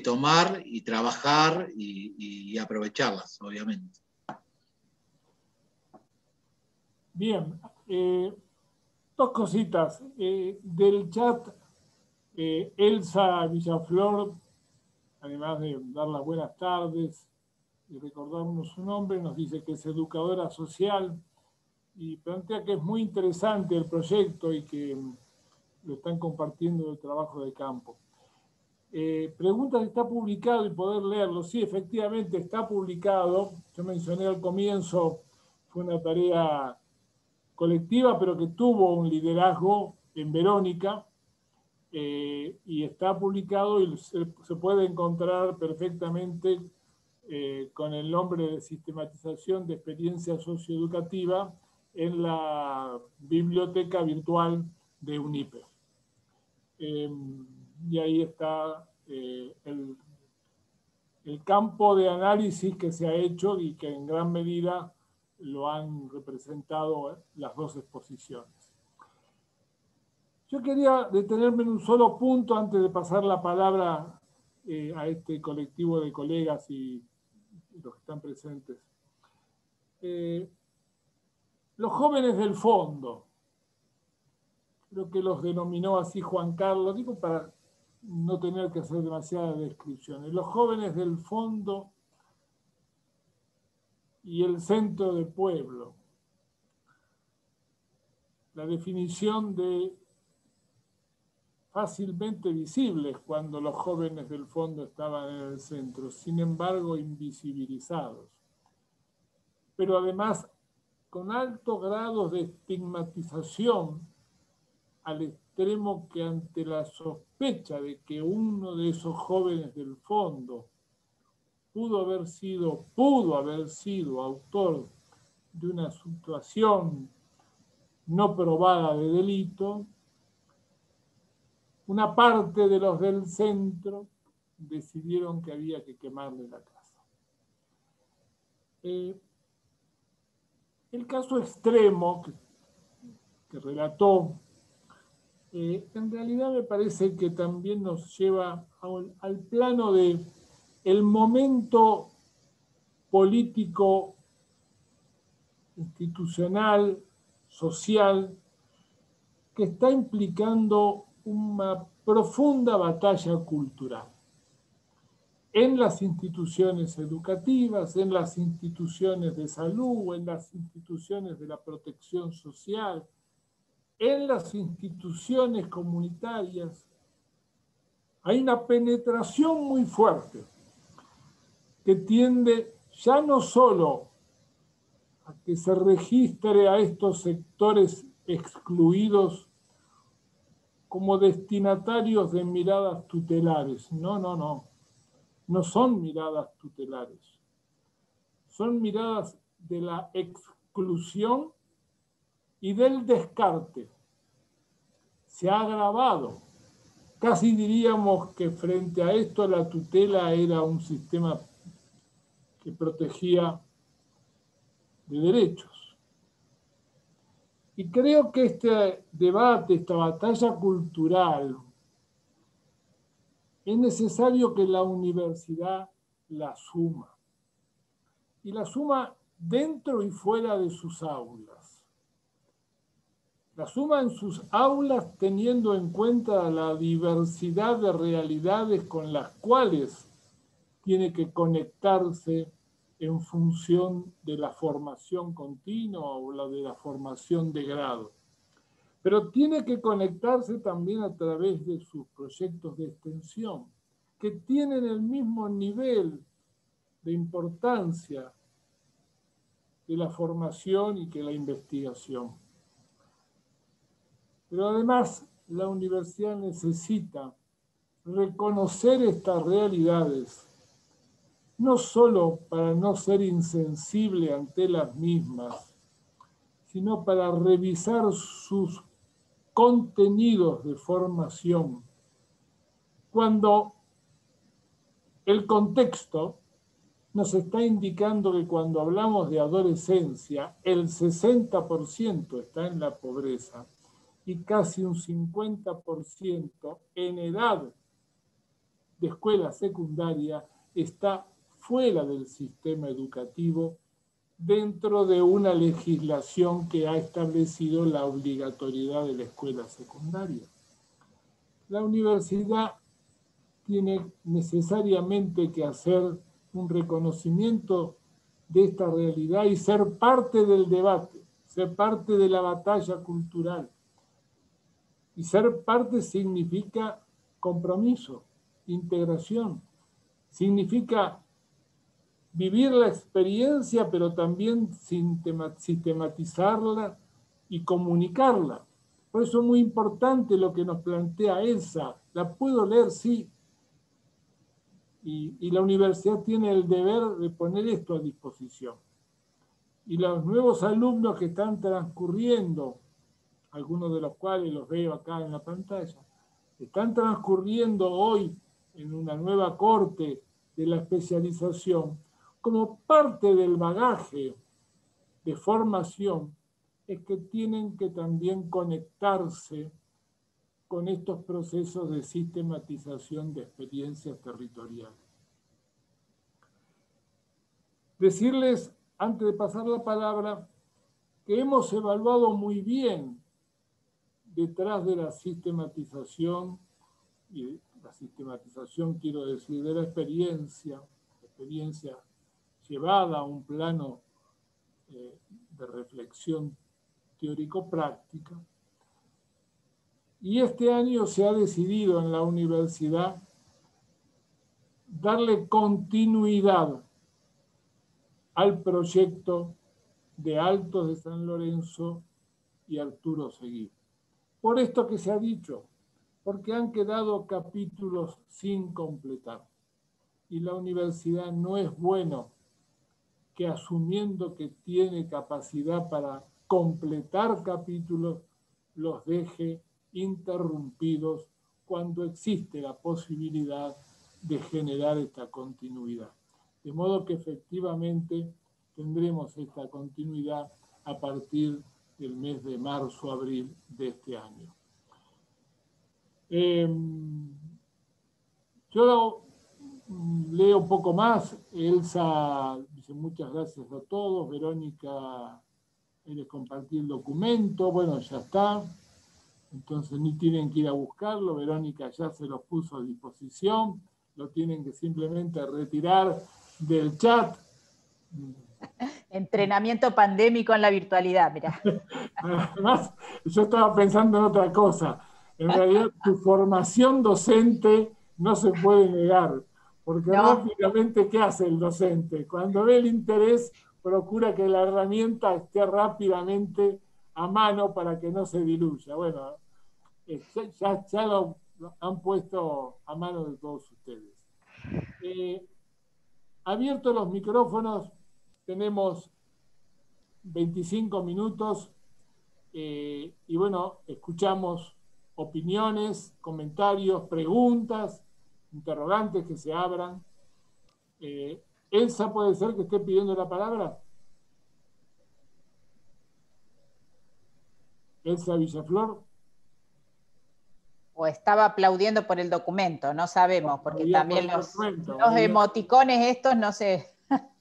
tomar y trabajar y, aprovecharlas, obviamente. Bien, eh, dos cositas. del chat, Elsa Villaflor, además de dar las buenas tardes y recordarnos su nombre, nos dice que es educadora social y plantea que es muy interesante el proyecto y que mm, lo están compartiendo el trabajo de campo. Eh, pregunta si está publicado y poder leerlo. Sí, efectivamente está publicado. Yo mencioné al comienzo, fue una tarea colectiva, pero que tuvo un liderazgo en Verónica eh, y está publicado y se, puede encontrar perfectamente eh, con el nombre de sistematización de experiencia socioeducativa en la biblioteca virtual de UNIPE. Em, y ahí está eh, el campo de análisis que se ha hecho y que en gran medida lo han representado las dos exposiciones. Yo quería detenerme en un solo punto antes de pasar la palabra eh, a este colectivo de colegas y, los que están presentes. Eh, los jóvenes del fondo, creo que los denominó así Juan Carlos, digo para no tener que hacer demasiadas descripciones. Los jóvenes del fondo y el centro del pueblo. La definición de fácilmente visibles cuando los jóvenes del fondo estaban en el centro, sin embargo invisibilizados. Pero además con altos grados de estigmatización al extremo que ante la sospecha de que uno de esos jóvenes del fondo pudo haber sido, pudo haber sido autor de una situación no probada de delito, una parte de los del centro decidieron que había que quemarle la casa. Eh, el caso extremo que, relató, eh, en realidad me parece que también nos lleva al plano de el momento político, institucional, social, que está implicando una profunda batalla cultural en las instituciones educativas, en las instituciones de salud, en las instituciones de la protección social, en las instituciones comunitarias. Hay una penetración muy fuerte que tiende ya no solo a que se registre a estos sectores excluidos como destinatarios de miradas tutelares. No, no, no. No son miradas tutelares. Son miradas de la exclusión y del descarte. Se ha agravado. Casi diríamos que frente a esto la tutela era un sistema que protegía de derechos. Y creo que este debate, esta batalla cultural, es necesario que la universidad la suma. Y la suma dentro y fuera de sus aulas. La suma en sus aulas teniendo en cuenta la diversidad de realidades con las cuales tiene que conectarse en función de la formación continua o la de la formación de grado. Pero tiene que conectarse también a través de sus proyectos de extensión, que tienen el mismo nivel de importancia de la formación y que la investigación. Pero además la universidad necesita reconocer estas realidades no solo para no ser insensible ante las mismas, sino para revisar sus contenidos de formación. Cuando el contexto nos está indicando que cuando hablamos de adolescencia, el 60% está en la pobreza y casi un 50% en edad de escuela secundaria está fuera del sistema educativo dentro de una legislación que ha establecido la obligatoriedad de la escuela secundaria. La universidad tiene necesariamente que hacer un reconocimiento de esta realidad y ser parte del debate, ser parte de la batalla cultural. Y ser parte significa compromiso, integración, significa vivir la experiencia, pero también sistematizarla y comunicarla. Por eso es muy importante lo que nos plantea Elsa. La puedo leer, sí. Y, y la universidad tiene el deber de poner esto a disposición. Y los nuevos alumnos que están transcurriendo, algunos de los cuales los veo acá en la pantalla, están transcurriendo hoy en una nueva corte de la especialización como parte del bagaje de formación es que tienen que también conectarse con estos procesos de sistematización de experiencias territoriales. Decirles, antes de pasar la palabra, que hemos evaluado muy bien detrás de la sistematización, y la sistematización quiero decir de la experiencia, experiencia llevada a un plano eh, de reflexión teórico-práctica. Y este año se ha decidido en la universidad darle continuidad al proyecto de Altos de San Lorenzo y Arturo Seguí. Por esto que se ha dicho, porque han quedado capítulos sin completar. Y la universidad no es bueno que asumiendo que tiene capacidad para completar capítulos, los deje interrumpidos cuando existe la posibilidad de generar esta continuidad. De modo que efectivamente tendremos esta continuidad a partir del mes de marzo-abril de este año. Em, yo leo un poco más. Elsa dice muchas gracias a todos. Verónica, les compartí el documento. Bueno, ya está. Entonces ni tienen que ir a buscarlo. Verónica ya se los puso a disposición. Lo tienen que simplemente retirar del chat. <laughs> Entrenamiento pandémico en la virtualidad, mira. Además, yo estaba pensando en otra cosa. En realidad, tu formación docente no se puede negar, porque rápidamente, ¿qué hace el docente? Cuando ve el interés, procura que la herramienta esté rápidamente a mano para que no se diluya. Bueno, eh, ya, lo, han puesto a mano de todos ustedes. Eh, abiertos los micrófonos, tenemos 25 minutos eh, y bueno, escuchamos opiniones, comentarios, preguntas, interrogantes que se abran. Eh, Elsa puede ser que esté pidiendo la palabra. Elsa Villaflor. O estaba aplaudiendo por el documento, no sabemos, porque también los, los emoticones estos no sé. <laughs>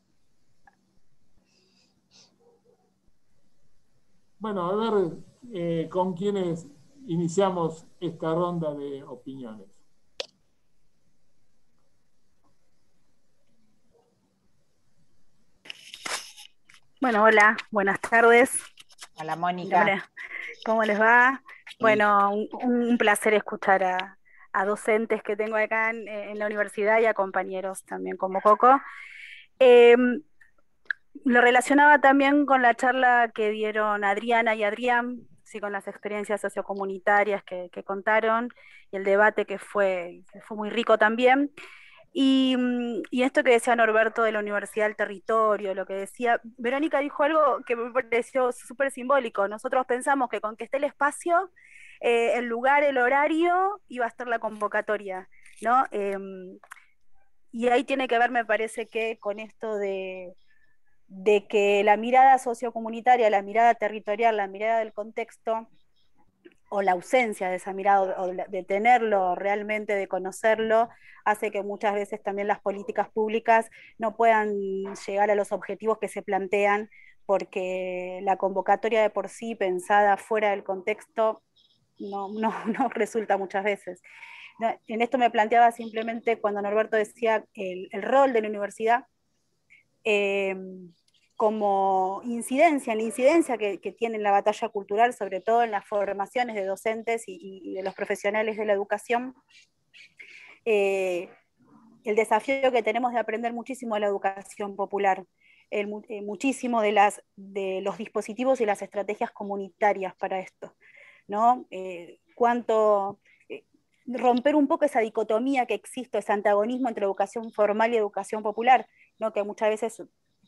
Bueno, a ver eh, con quiénes iniciamos esta ronda de opiniones. Bueno, hola, buenas tardes. Hola, Mónica. ¿Cómo les va? Bueno, un, placer escuchar a, docentes que tengo acá en, la universidad y a compañeros también como Coco. Em, lo relacionaba también con la charla que dieron Adriana y Adrián, sí, con las experiencias sociocomunitarias que, que contaron y el debate que fue, fue muy rico también. Y, mm, y, esto que decía Norberto de la Universidad del Territorio, lo que decía, Verónica dijo algo que me pareció súper simbólico. Nosotros pensamos que con que esté el espacio, eh, el lugar, el horario, iba a estar la convocatoria, ¿no? Em, y ahí tiene que ver, me parece que con esto de, de que la mirada sociocomunitaria, la mirada territorial, la mirada del contexto, o la ausencia de esa mirada, o de tenerlo realmente, de conocerlo, hace que muchas veces también las políticas públicas no puedan llegar a los objetivos que se plantean, porque la convocatoria de por sí pensada fuera del contexto no, no, <laughs> no resulta muchas veces. En esto me planteaba simplemente cuando Norberto decía el, el rol de la universidad. Eh, como incidencia, la incidencia que, tiene la batalla cultural, sobre todo en las formaciones de docentes y, de los profesionales de la educación, eh, el desafío que tenemos de aprender muchísimo de la educación popular, eh, muchísimo de, las, de los dispositivos y las estrategias comunitarias para esto, ¿no? Eh, cuánto romper un poco esa dicotomía que existe, ese antagonismo entre educación formal y educación popular, ¿no? que muchas veces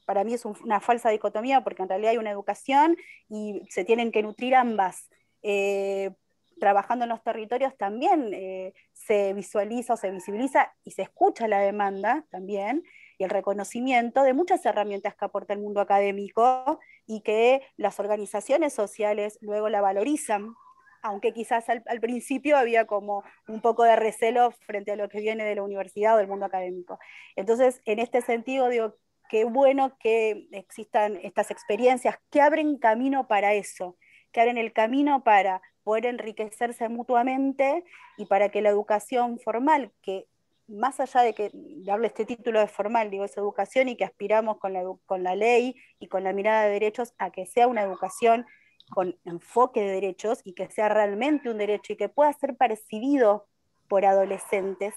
para mí es una falsa dicotomía porque en realidad hay una educación y se tienen que nutrir ambas. Eh, trabajando en los territorios también eh, se visualiza o se visibiliza y se escucha la demanda también y el reconocimiento de muchas herramientas que aporta el mundo académico y que las organizaciones sociales luego la valorizan, aunque quizás al, principio había como un poco de recelo frente a lo que viene de la universidad o del mundo académico. Entonces, en este sentido, digo, qué bueno que existan estas experiencias que abren camino para eso, que abren el camino para poder enriquecerse mutuamente y para que la educación formal, que más allá de que hable este título de formal, digo, es educación y que aspiramos con la, con la ley y con la mirada de derechos a que sea una educación con enfoque de derechos y que sea realmente un derecho y que pueda ser percibido por adolescentes,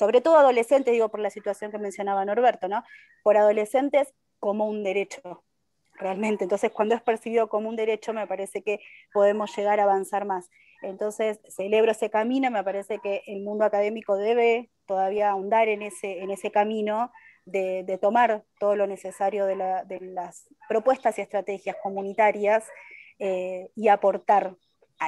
sobre todo adolescentes, digo por la situación que mencionaba Norberto, ¿no? Por adolescentes como un derecho, realmente. Entonces, cuando es percibido como un derecho, me parece que podemos llegar a avanzar más. Entonces, celebro ese camino, me parece que el mundo académico debe todavía ahondar en ese, en ese camino de, tomar todo lo necesario de, las propuestas y estrategias comunitarias eh, y aportar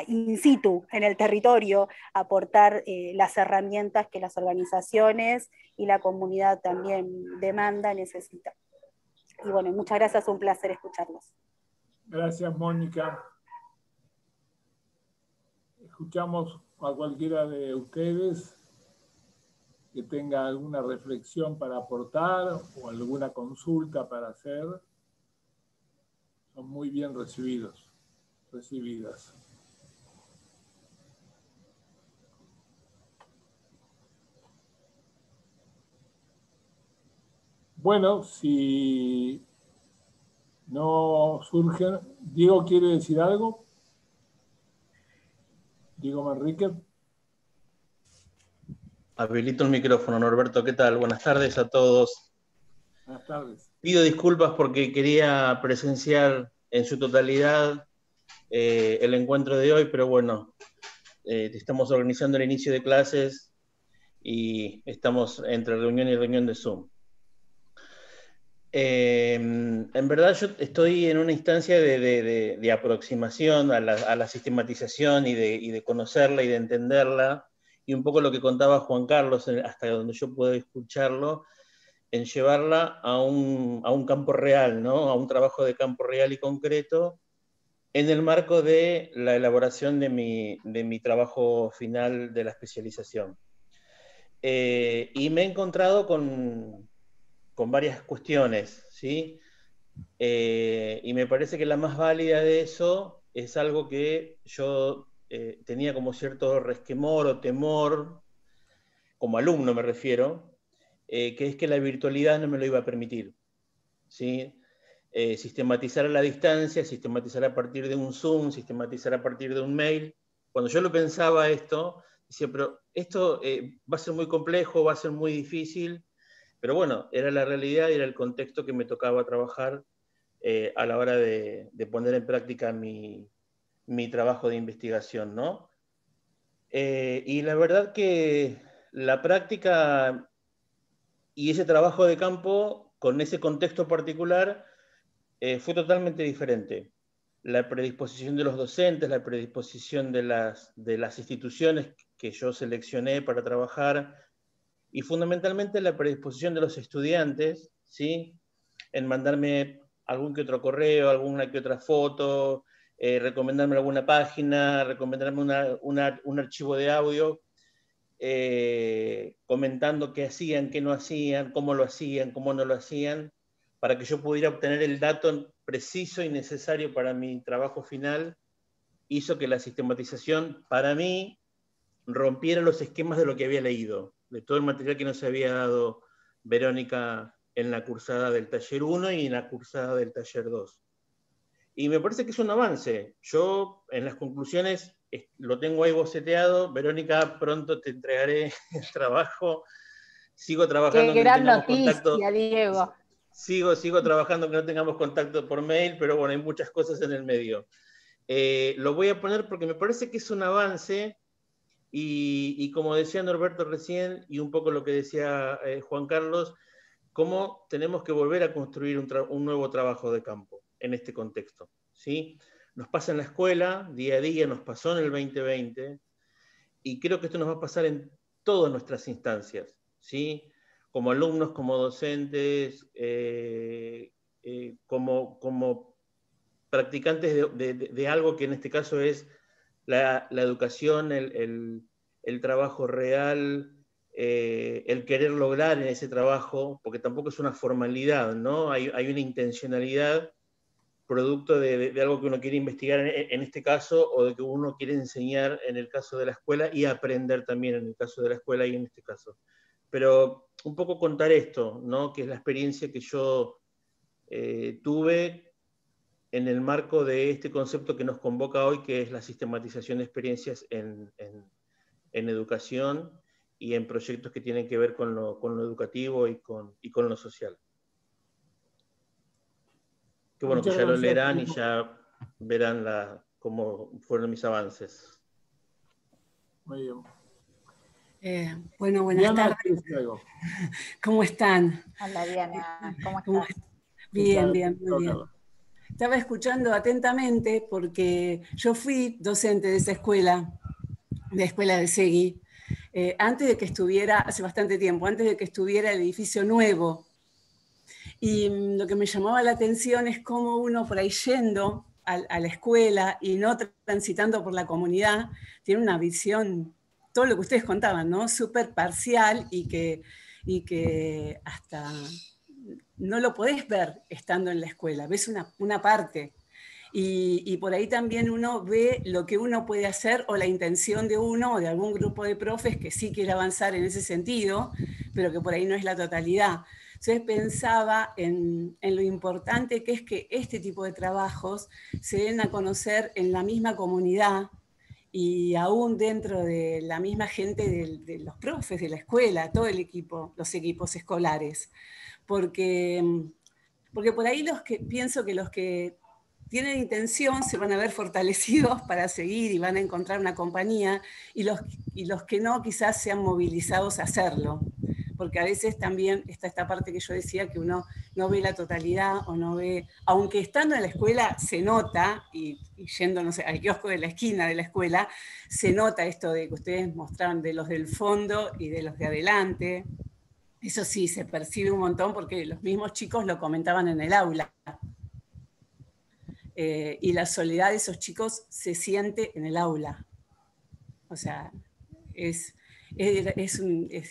in situ, en el territorio, aportar eh, las herramientas que las organizaciones y la comunidad también demanda, necesita. Y bueno, muchas gracias, un placer escucharlos. Gracias, Mónica escuchamos a cualquiera de ustedes que tenga alguna reflexión para aportar o alguna consulta para hacer, son muy bien recibidos, recibidas. Bueno, si no surgen, Diego quiere decir algo. Diego Manrique. Habilito el micrófono, Norberto. ¿Qué tal? Buenas tardes a todos. Buenas tardes. Pido disculpas porque quería presenciar en su totalidad eh, el encuentro de hoy, pero bueno, eh, estamos organizando el inicio de clases y estamos entre reunión y reunión de Zoom. Em, en verdad yo estoy en una instancia de, aproximación a la, sistematización y, de, conocerla y de entenderla, y un poco lo que contaba Juan Carlos, hasta donde yo puedo escucharlo, en llevarla a un, campo real, ¿no? a un trabajo de campo real y concreto, en el marco de la elaboración de mi, trabajo final de la especialización. Eh, y me he encontrado con, con varias cuestiones, ¿sí? Eh, y me parece que la más válida de eso es algo que yo eh, tenía como cierto resquemor o temor, como alumno me refiero, eh, que es que la virtualidad no me lo iba a permitir. ¿sí? sistematizar a la distancia, sistematizar a partir de un Zoom, sistematizar a partir de un mail. Cuando yo lo pensaba esto, decía, pero esto va a ser muy complejo, va a ser muy difícil, pero bueno, era la realidad y era el contexto que me tocaba trabajar eh, a la hora de, poner en práctica mi, trabajo de investigación, ¿no? Eh, y la verdad que la práctica y ese trabajo de campo con ese contexto particular eh, fue totalmente diferente. La predisposición de los docentes, la predisposición de las, de las instituciones que yo seleccioné para trabajar, y fundamentalmente la predisposición de los estudiantes, ¿sí? En mandarme algún que otro correo, alguna que otra foto, eh, recomendarme alguna página, recomendarme un archivo de audio, eh, comentando qué hacían, qué no hacían, cómo lo hacían, cómo no lo hacían, para que yo pudiera obtener el dato preciso y necesario para mi trabajo final, hizo que la sistematización para mí rompiera los esquemas de lo que había leído de todo el material que nos había dado Verónica en la cursada del taller 1 y en la cursada del taller 2. Y me parece que es un avance. Yo en las conclusiones lo tengo ahí boceteado. Verónica, pronto te entregaré <laughs> el trabajo. Sigo trabajando. Qué gran noticia, Diego. Sigo, sigo trabajando que no tengamos contacto por mail, pero bueno, hay muchas cosas en el medio. Eh, lo voy a poner porque me parece que es un avance y, como decía Norberto recién, y un poco lo que decía eh, Juan Carlos, cómo tenemos que volver a construir un, nuevo trabajo de campo en este contexto. ¿sí? nos pasa en la escuela, día a día, nos pasó en el 2020, y creo que esto nos va a pasar en todas nuestras instancias, ¿sí? Como alumnos, como docentes, eh, eh, como, como practicantes de, algo que en este caso es la, educación, el, trabajo real, eh, el querer lograr en ese trabajo, porque tampoco es una formalidad, ¿no? Hay, hay una intencionalidad producto de, algo que uno quiere investigar en, este caso o de que uno quiere enseñar en el caso de la escuela y aprender también en el caso de la escuela y en este caso. Pero un poco contar esto, ¿no? que es la experiencia que yo eh, tuve en el marco de este concepto que nos convoca hoy, que es la sistematización de experiencias en, educación y en proyectos que tienen que ver con lo, educativo y con, y con lo social bueno, que ya lo leerán y ya verán la, cómo fueron mis avances. Muy bien. Eh, bueno, buenas tardes. <laughs> ¿Cómo están? Hola Diana, ¿cómo estás? Bien, bien, muy bien. Estaba escuchando atentamente porque yo fui docente de esa escuela, de la escuela de Segui, eh, antes de que estuviera, hace bastante tiempo, antes de que estuviera el edificio nuevo y mm, lo que me llamaba la atención es cómo uno por ahí yendo a, la escuela y no transitando por la comunidad, tiene una visión, todo lo que ustedes contaban, ¿no? Súper parcial y que, y que hasta no lo podés ver estando en la escuela, ves una, parte. Y, y, por ahí también uno ve lo que uno puede hacer o la intención de uno o de algún grupo de profes que sí quiere avanzar en ese sentido, pero que por ahí no es la totalidad. Entonces pensaba en, lo importante que es que este tipo de trabajos se den a conocer en la misma comunidad y aún dentro de la misma gente de, los profes de la escuela, todo el equipo, los equipos escolares. Porque, porque por ahí los que, pienso que los que tienen intención se van a ver fortalecidos <laughs> para seguir y van a encontrar una compañía y los, y los que no quizás sean movilizados a hacerlo porque a veces también está esta parte que yo decía que uno no ve la totalidad o no ve, aunque estando en la escuela se nota, y, yendo, no sé, al kiosco de la esquina de la escuela, se nota esto de que ustedes mostraron de los del fondo y de los de adelante. Eso sí, se percibe un montón porque los mismos chicos lo comentaban en el aula. Eh, y la soledad de esos chicos se siente en el aula. O sea, es, es,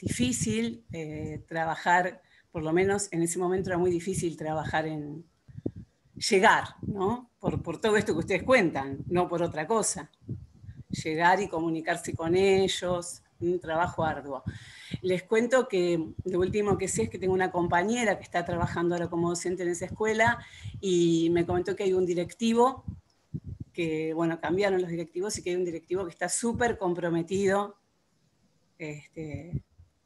difícil eh, trabajar, por lo menos en ese momento era muy difícil trabajar en llegar, ¿no? Por, todo esto que ustedes cuentan, no por otra cosa. Llegar y comunicarse con ellos, un trabajo arduo. Les cuento que lo último que sé es que tengo una compañera que está trabajando ahora como docente en esa escuela y me comentó que hay un directivo que, bueno, cambiaron los directivos y que hay un directivo que está súper comprometido este,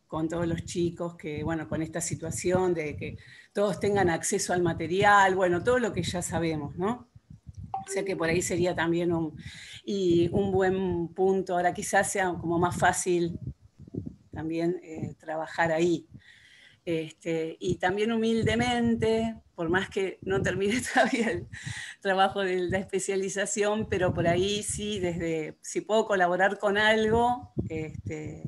con todos los chicos, que bueno, con esta situación de que todos tengan acceso al material, bueno, todo lo que ya sabemos, ¿no? O sea que por ahí sería también un, y un buen punto, ahora quizás sea como más fácil también eh, trabajar ahí. Este, y también humildemente, por más que no termine <laughs> todavía el trabajo de la especialización, pero por ahí sí, desde si puedo colaborar con algo, este,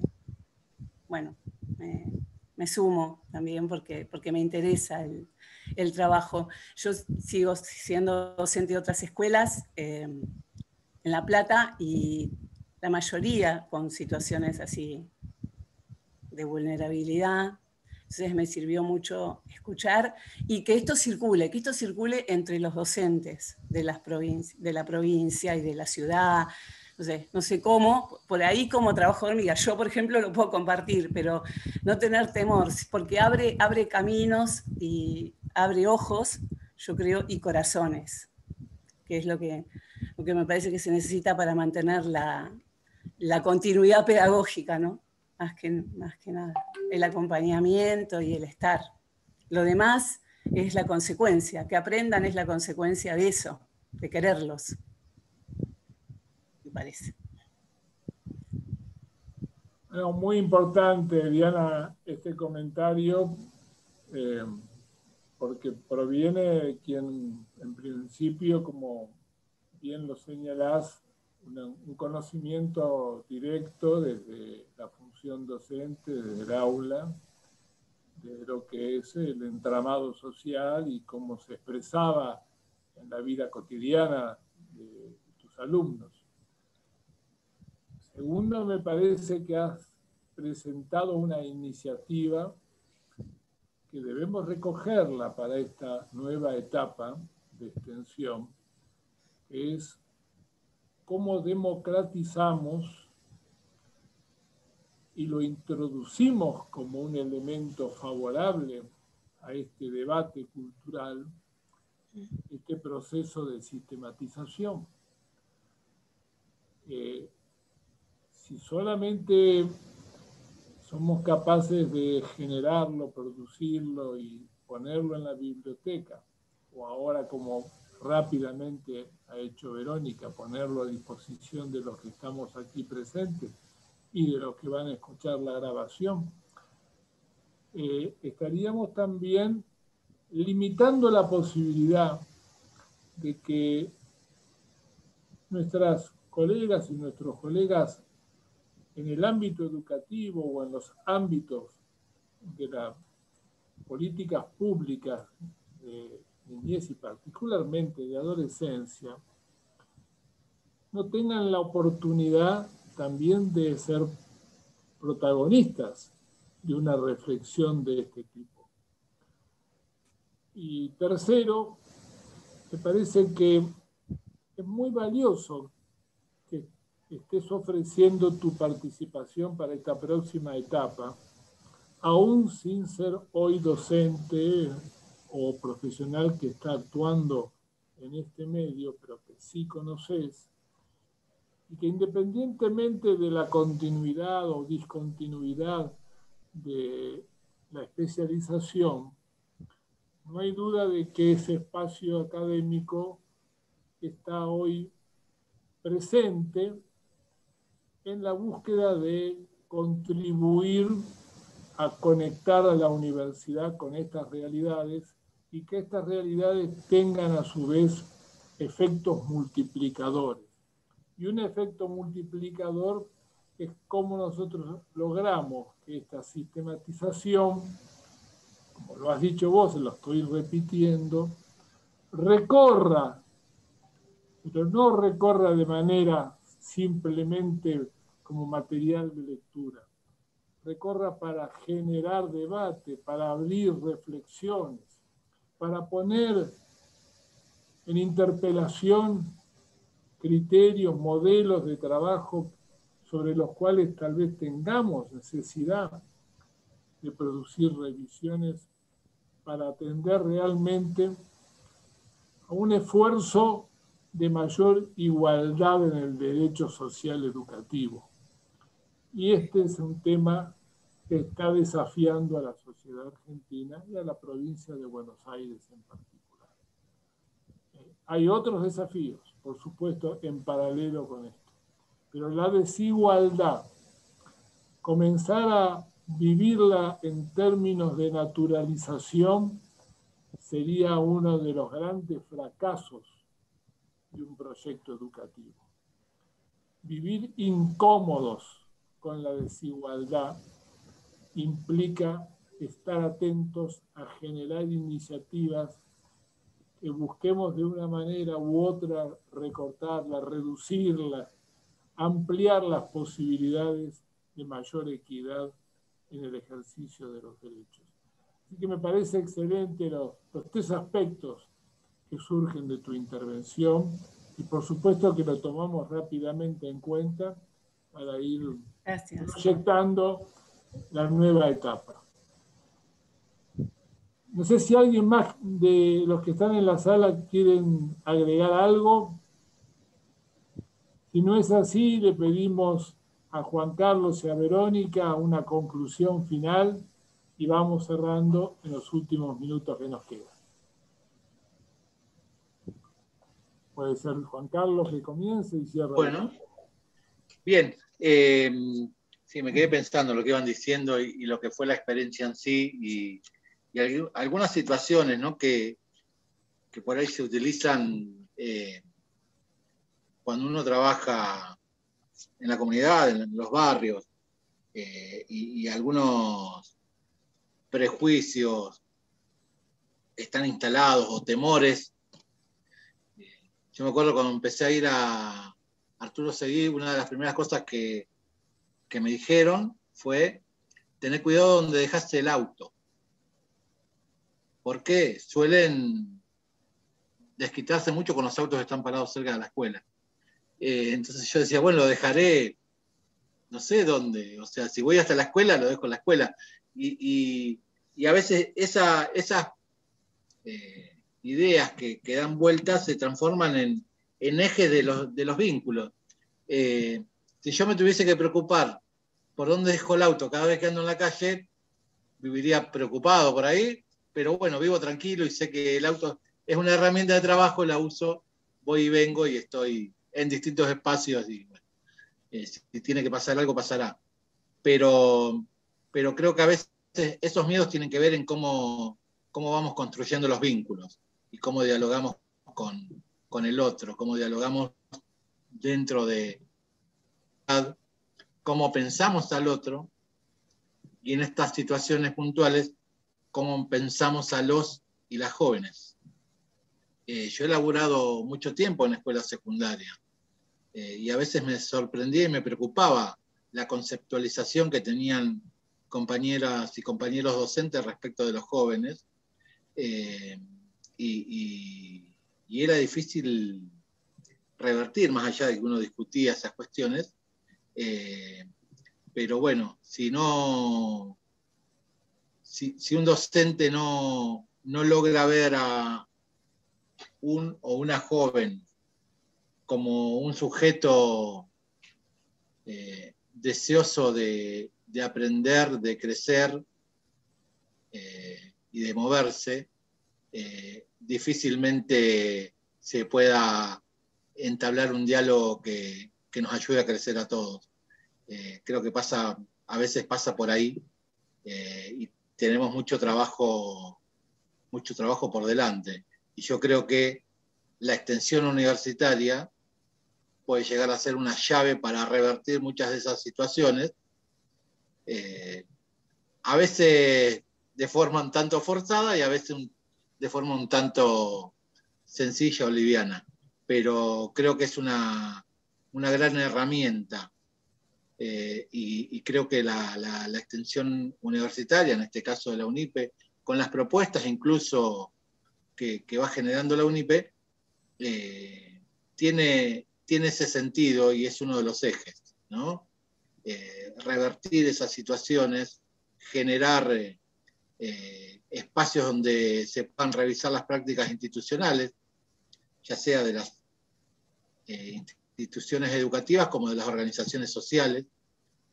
bueno, me, sumo también porque, porque me interesa el, trabajo. Yo sigo siendo docente de otras escuelas eh, en La Plata y la mayoría con situaciones así de vulnerabilidad. Entonces me sirvió mucho escuchar y que esto circule, que esto circule entre los docentes de, las de la provincia y de la ciudad, no sé, no sé cómo, por ahí como trabajo de hormiga, yo por ejemplo lo puedo compartir, pero no tener temor, porque abre, abre caminos y abre ojos, yo creo, y corazones, que es lo que, lo que me parece que se necesita para mantener la, continuidad pedagógica, ¿no? Más que, más que nada, el acompañamiento y el estar. Lo demás es la consecuencia, que aprendan es la consecuencia de eso, de quererlos parece. muy importante, Diana, este comentario, eh, porque proviene quien en principio como bien lo señalás, un conocimiento directo desde la función docente, desde el aula, de lo que es el entramado social y cómo se expresaba en la vida cotidiana de tus alumnos. Segundo, me parece que has presentado una iniciativa que debemos recogerla para esta nueva etapa de extensión, es cómo democratizamos y lo introducimos como un elemento favorable a este debate cultural, este proceso de sistematización. Eh, si solamente somos capaces de generarlo, producirlo y ponerlo en la biblioteca, o ahora como rápidamente ha hecho Verónica, ponerlo a disposición de los que estamos aquí presentes y de los que van a escuchar la grabación, eh, estaríamos también limitando la posibilidad de que nuestras colegas y nuestros colegas en el ámbito educativo o en los ámbitos de las políticas públicas de niñez y particularmente de adolescencia, no tengan la oportunidad también de ser protagonistas de una reflexión de este tipo. Y tercero, me parece que es muy valioso estés ofreciendo tu participación para esta próxima etapa, aún sin ser hoy docente o profesional que está actuando en este medio, pero que sí conoces, y que independientemente de la continuidad o discontinuidad de la especialización, no hay duda de que ese espacio académico está hoy presente en la búsqueda de contribuir a conectar a la universidad con estas realidades y que estas realidades tengan a su vez efectos multiplicadores. Y un efecto multiplicador es cómo nosotros logramos que esta sistematización, como lo has dicho vos, lo estoy repitiendo, recorra, pero no recorra de manera simplemente como material de lectura, recorra para generar debate, para abrir reflexiones, para poner en interpelación criterios, modelos de trabajo sobre los cuales tal vez tengamos necesidad de producir revisiones para atender realmente a un esfuerzo de mayor igualdad en el derecho social educativo. Y este es un tema que está desafiando a la sociedad argentina y a la provincia de Buenos Aires en particular. Eh, hay otros desafíos, por supuesto, en paralelo con esto, pero la desigualdad, comenzar a vivirla en términos de naturalización sería uno de los grandes fracasos de un proyecto educativo. Vivir incómodos con la desigualdad implica estar atentos a generar iniciativas que busquemos de una manera u otra recortarla, reducirla, ampliar las posibilidades de mayor equidad en el ejercicio de los derechos. Así que me parece excelente los, tres aspectos que surgen de tu intervención y por supuesto que lo tomamos rápidamente en cuenta para ir proyectando la nueva etapa. No sé si alguien más de los que están en la sala quieren agregar algo. Si no es así, le pedimos a Juan Carlos y a Verónica una conclusión final y vamos cerrando en los últimos minutos que nos quedan. Puede ser Juan Carlos que comience y cierre. Bueno, bien. Eh, Sí, me quedé pensando lo que iban diciendo y, lo que fue la experiencia en sí y, algunas situaciones ¿no? que, por ahí se utilizan eh, cuando uno trabaja en la comunidad, en los barrios, eh, y, algunos prejuicios están instalados o temores. Yo me acuerdo cuando empecé a ir a Arturo Seguí, una de las primeras cosas que, que me dijeron fue tener cuidado donde dejaste el auto. Porque suelen desquitarse mucho con los autos que están parados cerca de la escuela. Eh, entonces yo decía, bueno, lo dejaré no sé dónde. O sea, si voy hasta la escuela, lo dejo en la escuela. Y, a veces esas eh, ideas que, dan vueltas se transforman en, ejes de los, vínculos. Eh, si yo me tuviese que preocupar por dónde dejo el auto cada vez que ando en la calle, viviría preocupado por ahí, pero bueno, vivo tranquilo y sé que el auto es una herramienta de trabajo, la uso, voy y vengo y estoy en distintos espacios y eh, si tiene que pasar algo, pasará. Pero, pero creo que a veces esos miedos tienen que ver en cómo, cómo vamos construyendo los vínculos y cómo dialogamos con, con el otro, cómo dialogamos dentro de cómo pensamos al otro y en estas situaciones puntuales, cómo pensamos a los y las jóvenes. Eh, yo he laburado mucho tiempo en la escuela secundaria eh, y a veces me sorprendía y me preocupaba la conceptualización que tenían compañeras y compañeros docentes respecto de los jóvenes. Eh, y, era difícil revertir, más allá de que uno discutía esas cuestiones. Eh, pero bueno, si no, si, un docente no, no logra ver a un o una joven como un sujeto eh, deseoso de, aprender, de crecer eh, y de moverse, difícilmente se pueda entablar un diálogo que, nos ayude a crecer a todos. creo que pasa, a veces pasa por ahí y tenemos mucho trabajo, mucho trabajo por delante. Y yo creo que la extensión universitaria puede llegar a ser una llave para revertir muchas de esas situaciones. Eh, a veces de forma un tanto forzada y a veces de forma un tanto sencilla o liviana, pero creo que es una, gran herramienta eh, y, creo que la, extensión universitaria, en este caso de la UNIPE, con las propuestas incluso que, va generando la UNIPE, eh, tiene, tiene ese sentido y es uno de los ejes, ¿no? Eh, revertir esas situaciones, generar eh, eh, espacios donde se puedan revisar las prácticas institucionales, ya sea de las instituciones educativas como de las organizaciones sociales,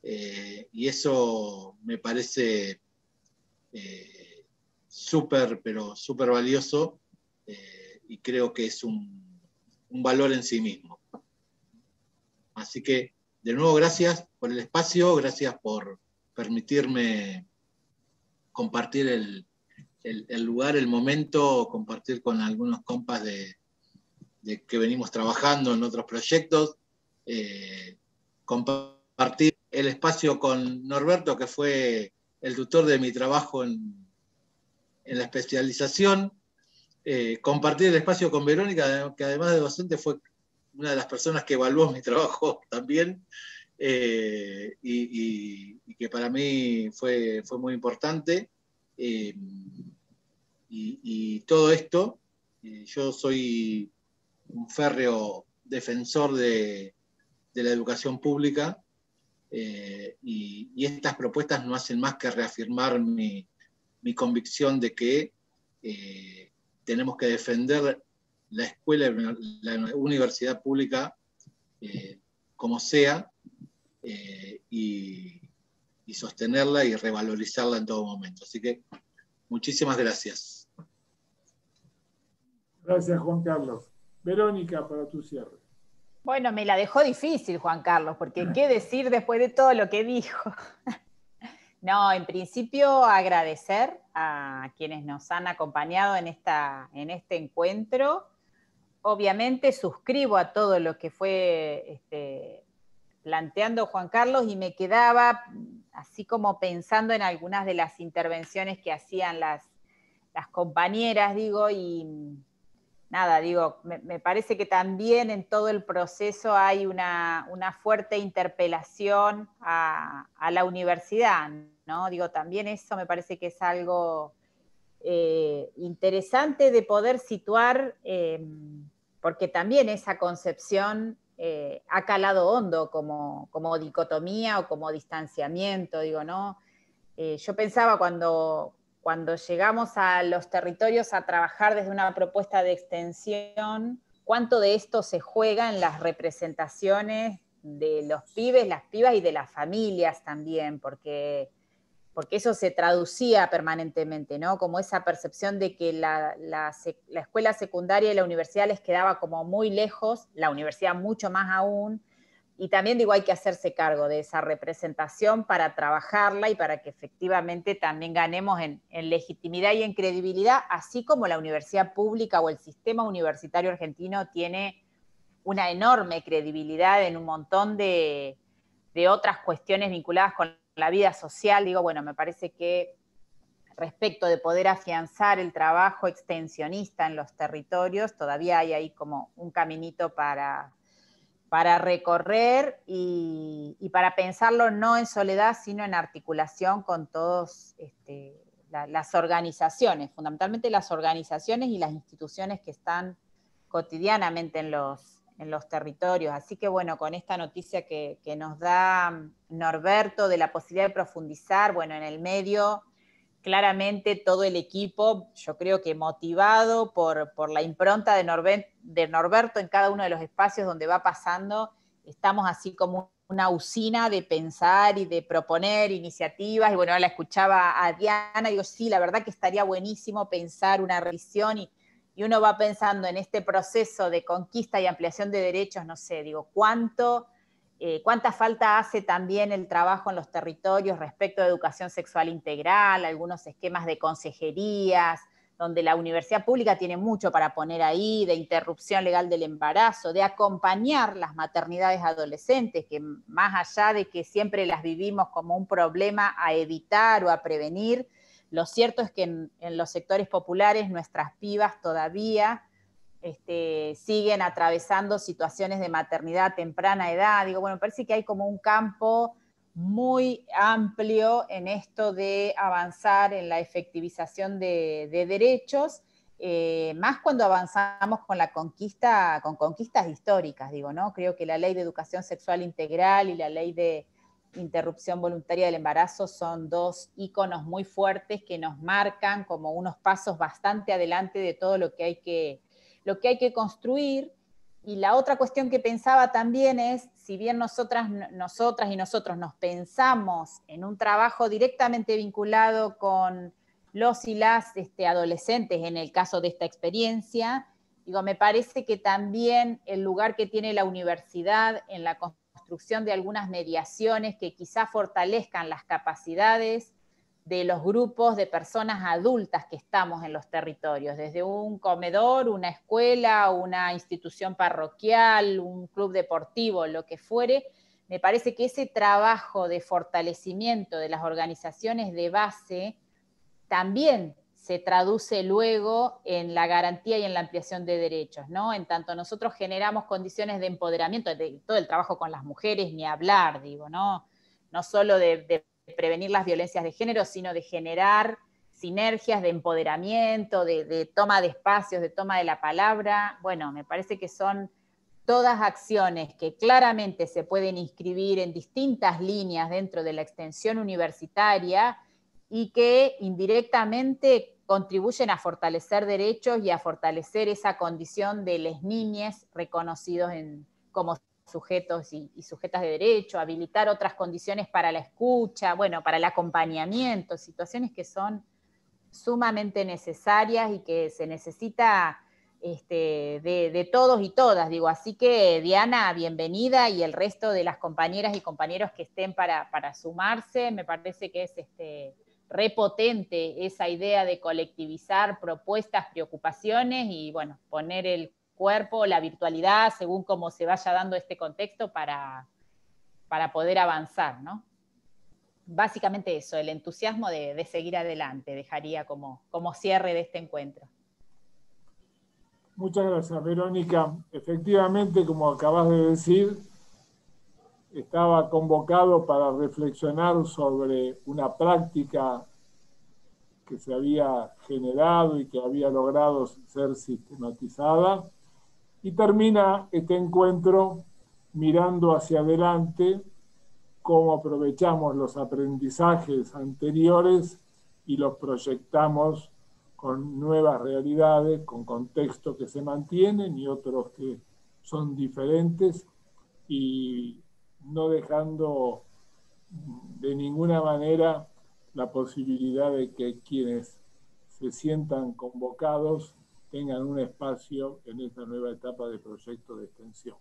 y eso me parece súper, pero súper valioso y creo que es un valor en sí mismo. Así que, de nuevo, gracias por el espacio, gracias por permitirme compartir el, lugar, el momento, compartir con algunos compas de, que venimos trabajando en otros proyectos, eh, compartir el espacio con Norberto, que fue el tutor de mi trabajo en, la especialización, eh, compartir el espacio con Verónica, que además de docente fue una de las personas que evaluó mi <laughs> trabajo también, eh, y, que para mí fue, fue muy importante. Eh, y, todo esto, eh, yo soy un férreo defensor de, la educación pública y, estas propuestas no hacen más que reafirmar mi, mi convicción de que tenemos que defender la escuela, la universidad pública, como sea, eh, y, sostenerla y revalorizarla en todo momento. Así que muchísimas gracias. Gracias, Juan Carlos. Verónica, para tu cierre. Bueno, me la dejó difícil, Juan Carlos, porque qué decir después de todo lo que dijo. <laughs> No, en principio agradecer a quienes nos han acompañado en, esta, en este encuentro obviamente suscribo a todo lo que fue este, planteando Juan Carlos y me quedaba así como pensando en algunas de las intervenciones que hacían las, compañeras, digo, y nada, digo, me, parece que también en todo el proceso hay una, fuerte interpelación a, la universidad, ¿no? Digo, también eso me parece que es algo eh, interesante de poder situar, eh, porque también esa concepción eh, ha calado hondo como, como, dicotomía o como distanciamiento, digo, ¿no? yo pensaba cuando, cuando llegamos a los territorios a trabajar desde una propuesta de extensión, cuánto de esto se juega en las representaciones de los pibes, las pibas y de las familias también, porque, porque eso se traducía permanentemente, ¿no? Como esa percepción de que la, la escuela secundaria y la universidad les quedaba como muy lejos, la universidad mucho más aún, y también digo, hay que hacerse cargo de esa representación para trabajarla y para que efectivamente también ganemos en, legitimidad y en credibilidad, así como la universidad pública o el sistema universitario argentino tiene una enorme credibilidad en un montón de, de otras cuestiones vinculadas con la vida social. Digo, bueno, me parece que respecto de poder afianzar el trabajo extensionista en los territorios, todavía hay ahí como un caminito para para recorrer y, para pensarlo no en soledad, sino en articulación con todas este, las organizaciones, fundamentalmente las organizaciones y las instituciones que están cotidianamente en los, en los territorios. Así que bueno, con esta noticia que, que nos da Norberto de la posibilidad de profundizar, bueno, en el medio claramente todo el equipo, yo creo que motivado por, la impronta de, Norberto en cada uno de los espacios donde va pasando, estamos así como una usina de pensar y de proponer iniciativas. Y bueno, la escuchaba a Diana, digo, sí, la verdad que estaría buenísimo pensar una revisión y, y uno va pensando en este proceso de conquista y ampliación de derechos, no sé, digo, cuánto eh, cuánta falta hace también el trabajo en los territorios respecto a educación sexual integral, algunos esquemas de consejerías, donde la universidad pública tiene mucho para poner ahí, de interrupción legal del embarazo, de acompañar las maternidades adolescentes, que más allá de que siempre las vivimos como un problema a evitar o a prevenir, lo cierto es que en los sectores populares nuestras pibas todavía este, siguen atravesando situaciones de maternidad temprana edad. Digo, bueno, parece que hay como un campo muy amplio en esto de avanzar en la efectivización de, derechos, eh, más cuando avanzamos con la conquista, con conquistas históricas, digo, ¿no? Creo que la ley de educación sexual integral y la ley de interrupción voluntaria del embarazo son dos íconos muy fuertes que nos marcan como unos pasos bastante adelante de todo lo que hay que lo que hay que construir. Y la otra cuestión que pensaba también es, si bien nosotras, nosotras y nosotros nos pensamos en un trabajo directamente vinculado con los y las este, adolescentes en el caso de esta experiencia, digo, me parece que también el lugar que tiene la universidad en la construcción de algunas mediaciones que quizá fortalezcan las capacidades de los grupos de personas adultas que estamos en los territorios, desde un comedor, una escuela, una institución parroquial, un club deportivo, lo que fuere, me parece que ese trabajo de fortalecimiento de las organizaciones de base también se traduce luego en la garantía y en la ampliación de derechos, ¿no? En tanto nosotros generamos condiciones de empoderamiento, de todo el trabajo con las mujeres, ni hablar, digo, ¿no? No solo de prevenir las violencias de género, sino de generar sinergias de empoderamiento, de, toma de espacios, de toma de la palabra. Bueno, me parece que son todas acciones que claramente se pueden inscribir en distintas líneas dentro de la extensión universitaria y que indirectamente contribuyen a fortalecer derechos y a fortalecer esa condición de las niñas reconocidos como sujetos y, sujetas de derecho, habilitar otras condiciones para la escucha, bueno, para el acompañamiento, situaciones que son sumamente necesarias y que se necesita este, de, todos y todas, digo. Así que Diana, bienvenida y el resto de las compañeras y compañeros que estén para, sumarse, me parece que es este, repotente esa idea de colectivizar propuestas, preocupaciones y, bueno, poner el cuerpo, la virtualidad, según cómo se vaya dando este contexto para, para poder avanzar, ¿no? Básicamente eso, el entusiasmo de, seguir adelante, dejaría como, como cierre de este encuentro. Muchas gracias, Verónica. Efectivamente, como acabas de decir, estaba convocado para reflexionar sobre una práctica que se había generado y que había logrado ser sistematizada. Y termina este encuentro mirando hacia adelante cómo aprovechamos los aprendizajes anteriores y los proyectamos con nuevas realidades, con contextos que se mantienen y otros que son diferentes y no dejando de ninguna manera la posibilidad de que quienes se sientan convocados tengan un espacio en esta nueva etapa de proyecto de extensión.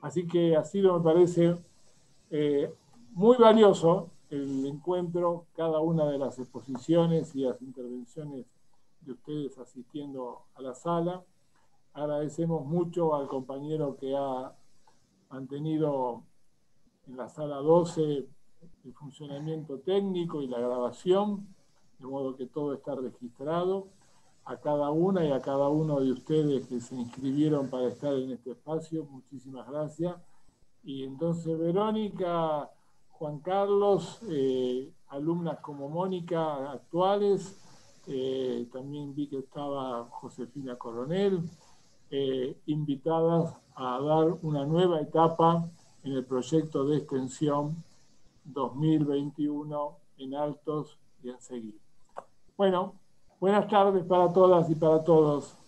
Así que ha sido, me parece, eh, muy valioso el encuentro, cada una de las exposiciones y las intervenciones de ustedes asistiendo a la sala. Agradecemos mucho al compañero que ha mantenido en la sala 12 el funcionamiento técnico y la grabación, de modo que todo está registrado. A cada una y a cada uno de ustedes que se inscribieron para estar en este espacio, muchísimas gracias. Y entonces, Verónica, Juan Carlos, eh, alumnas como Mónica actuales, eh, también vi que estaba Josefina Coronel, eh, invitadas a dar una nueva etapa en el proyecto de extensión 2021 en Altos y en Seguir. Bueno, buenas tardes para todas y para todos.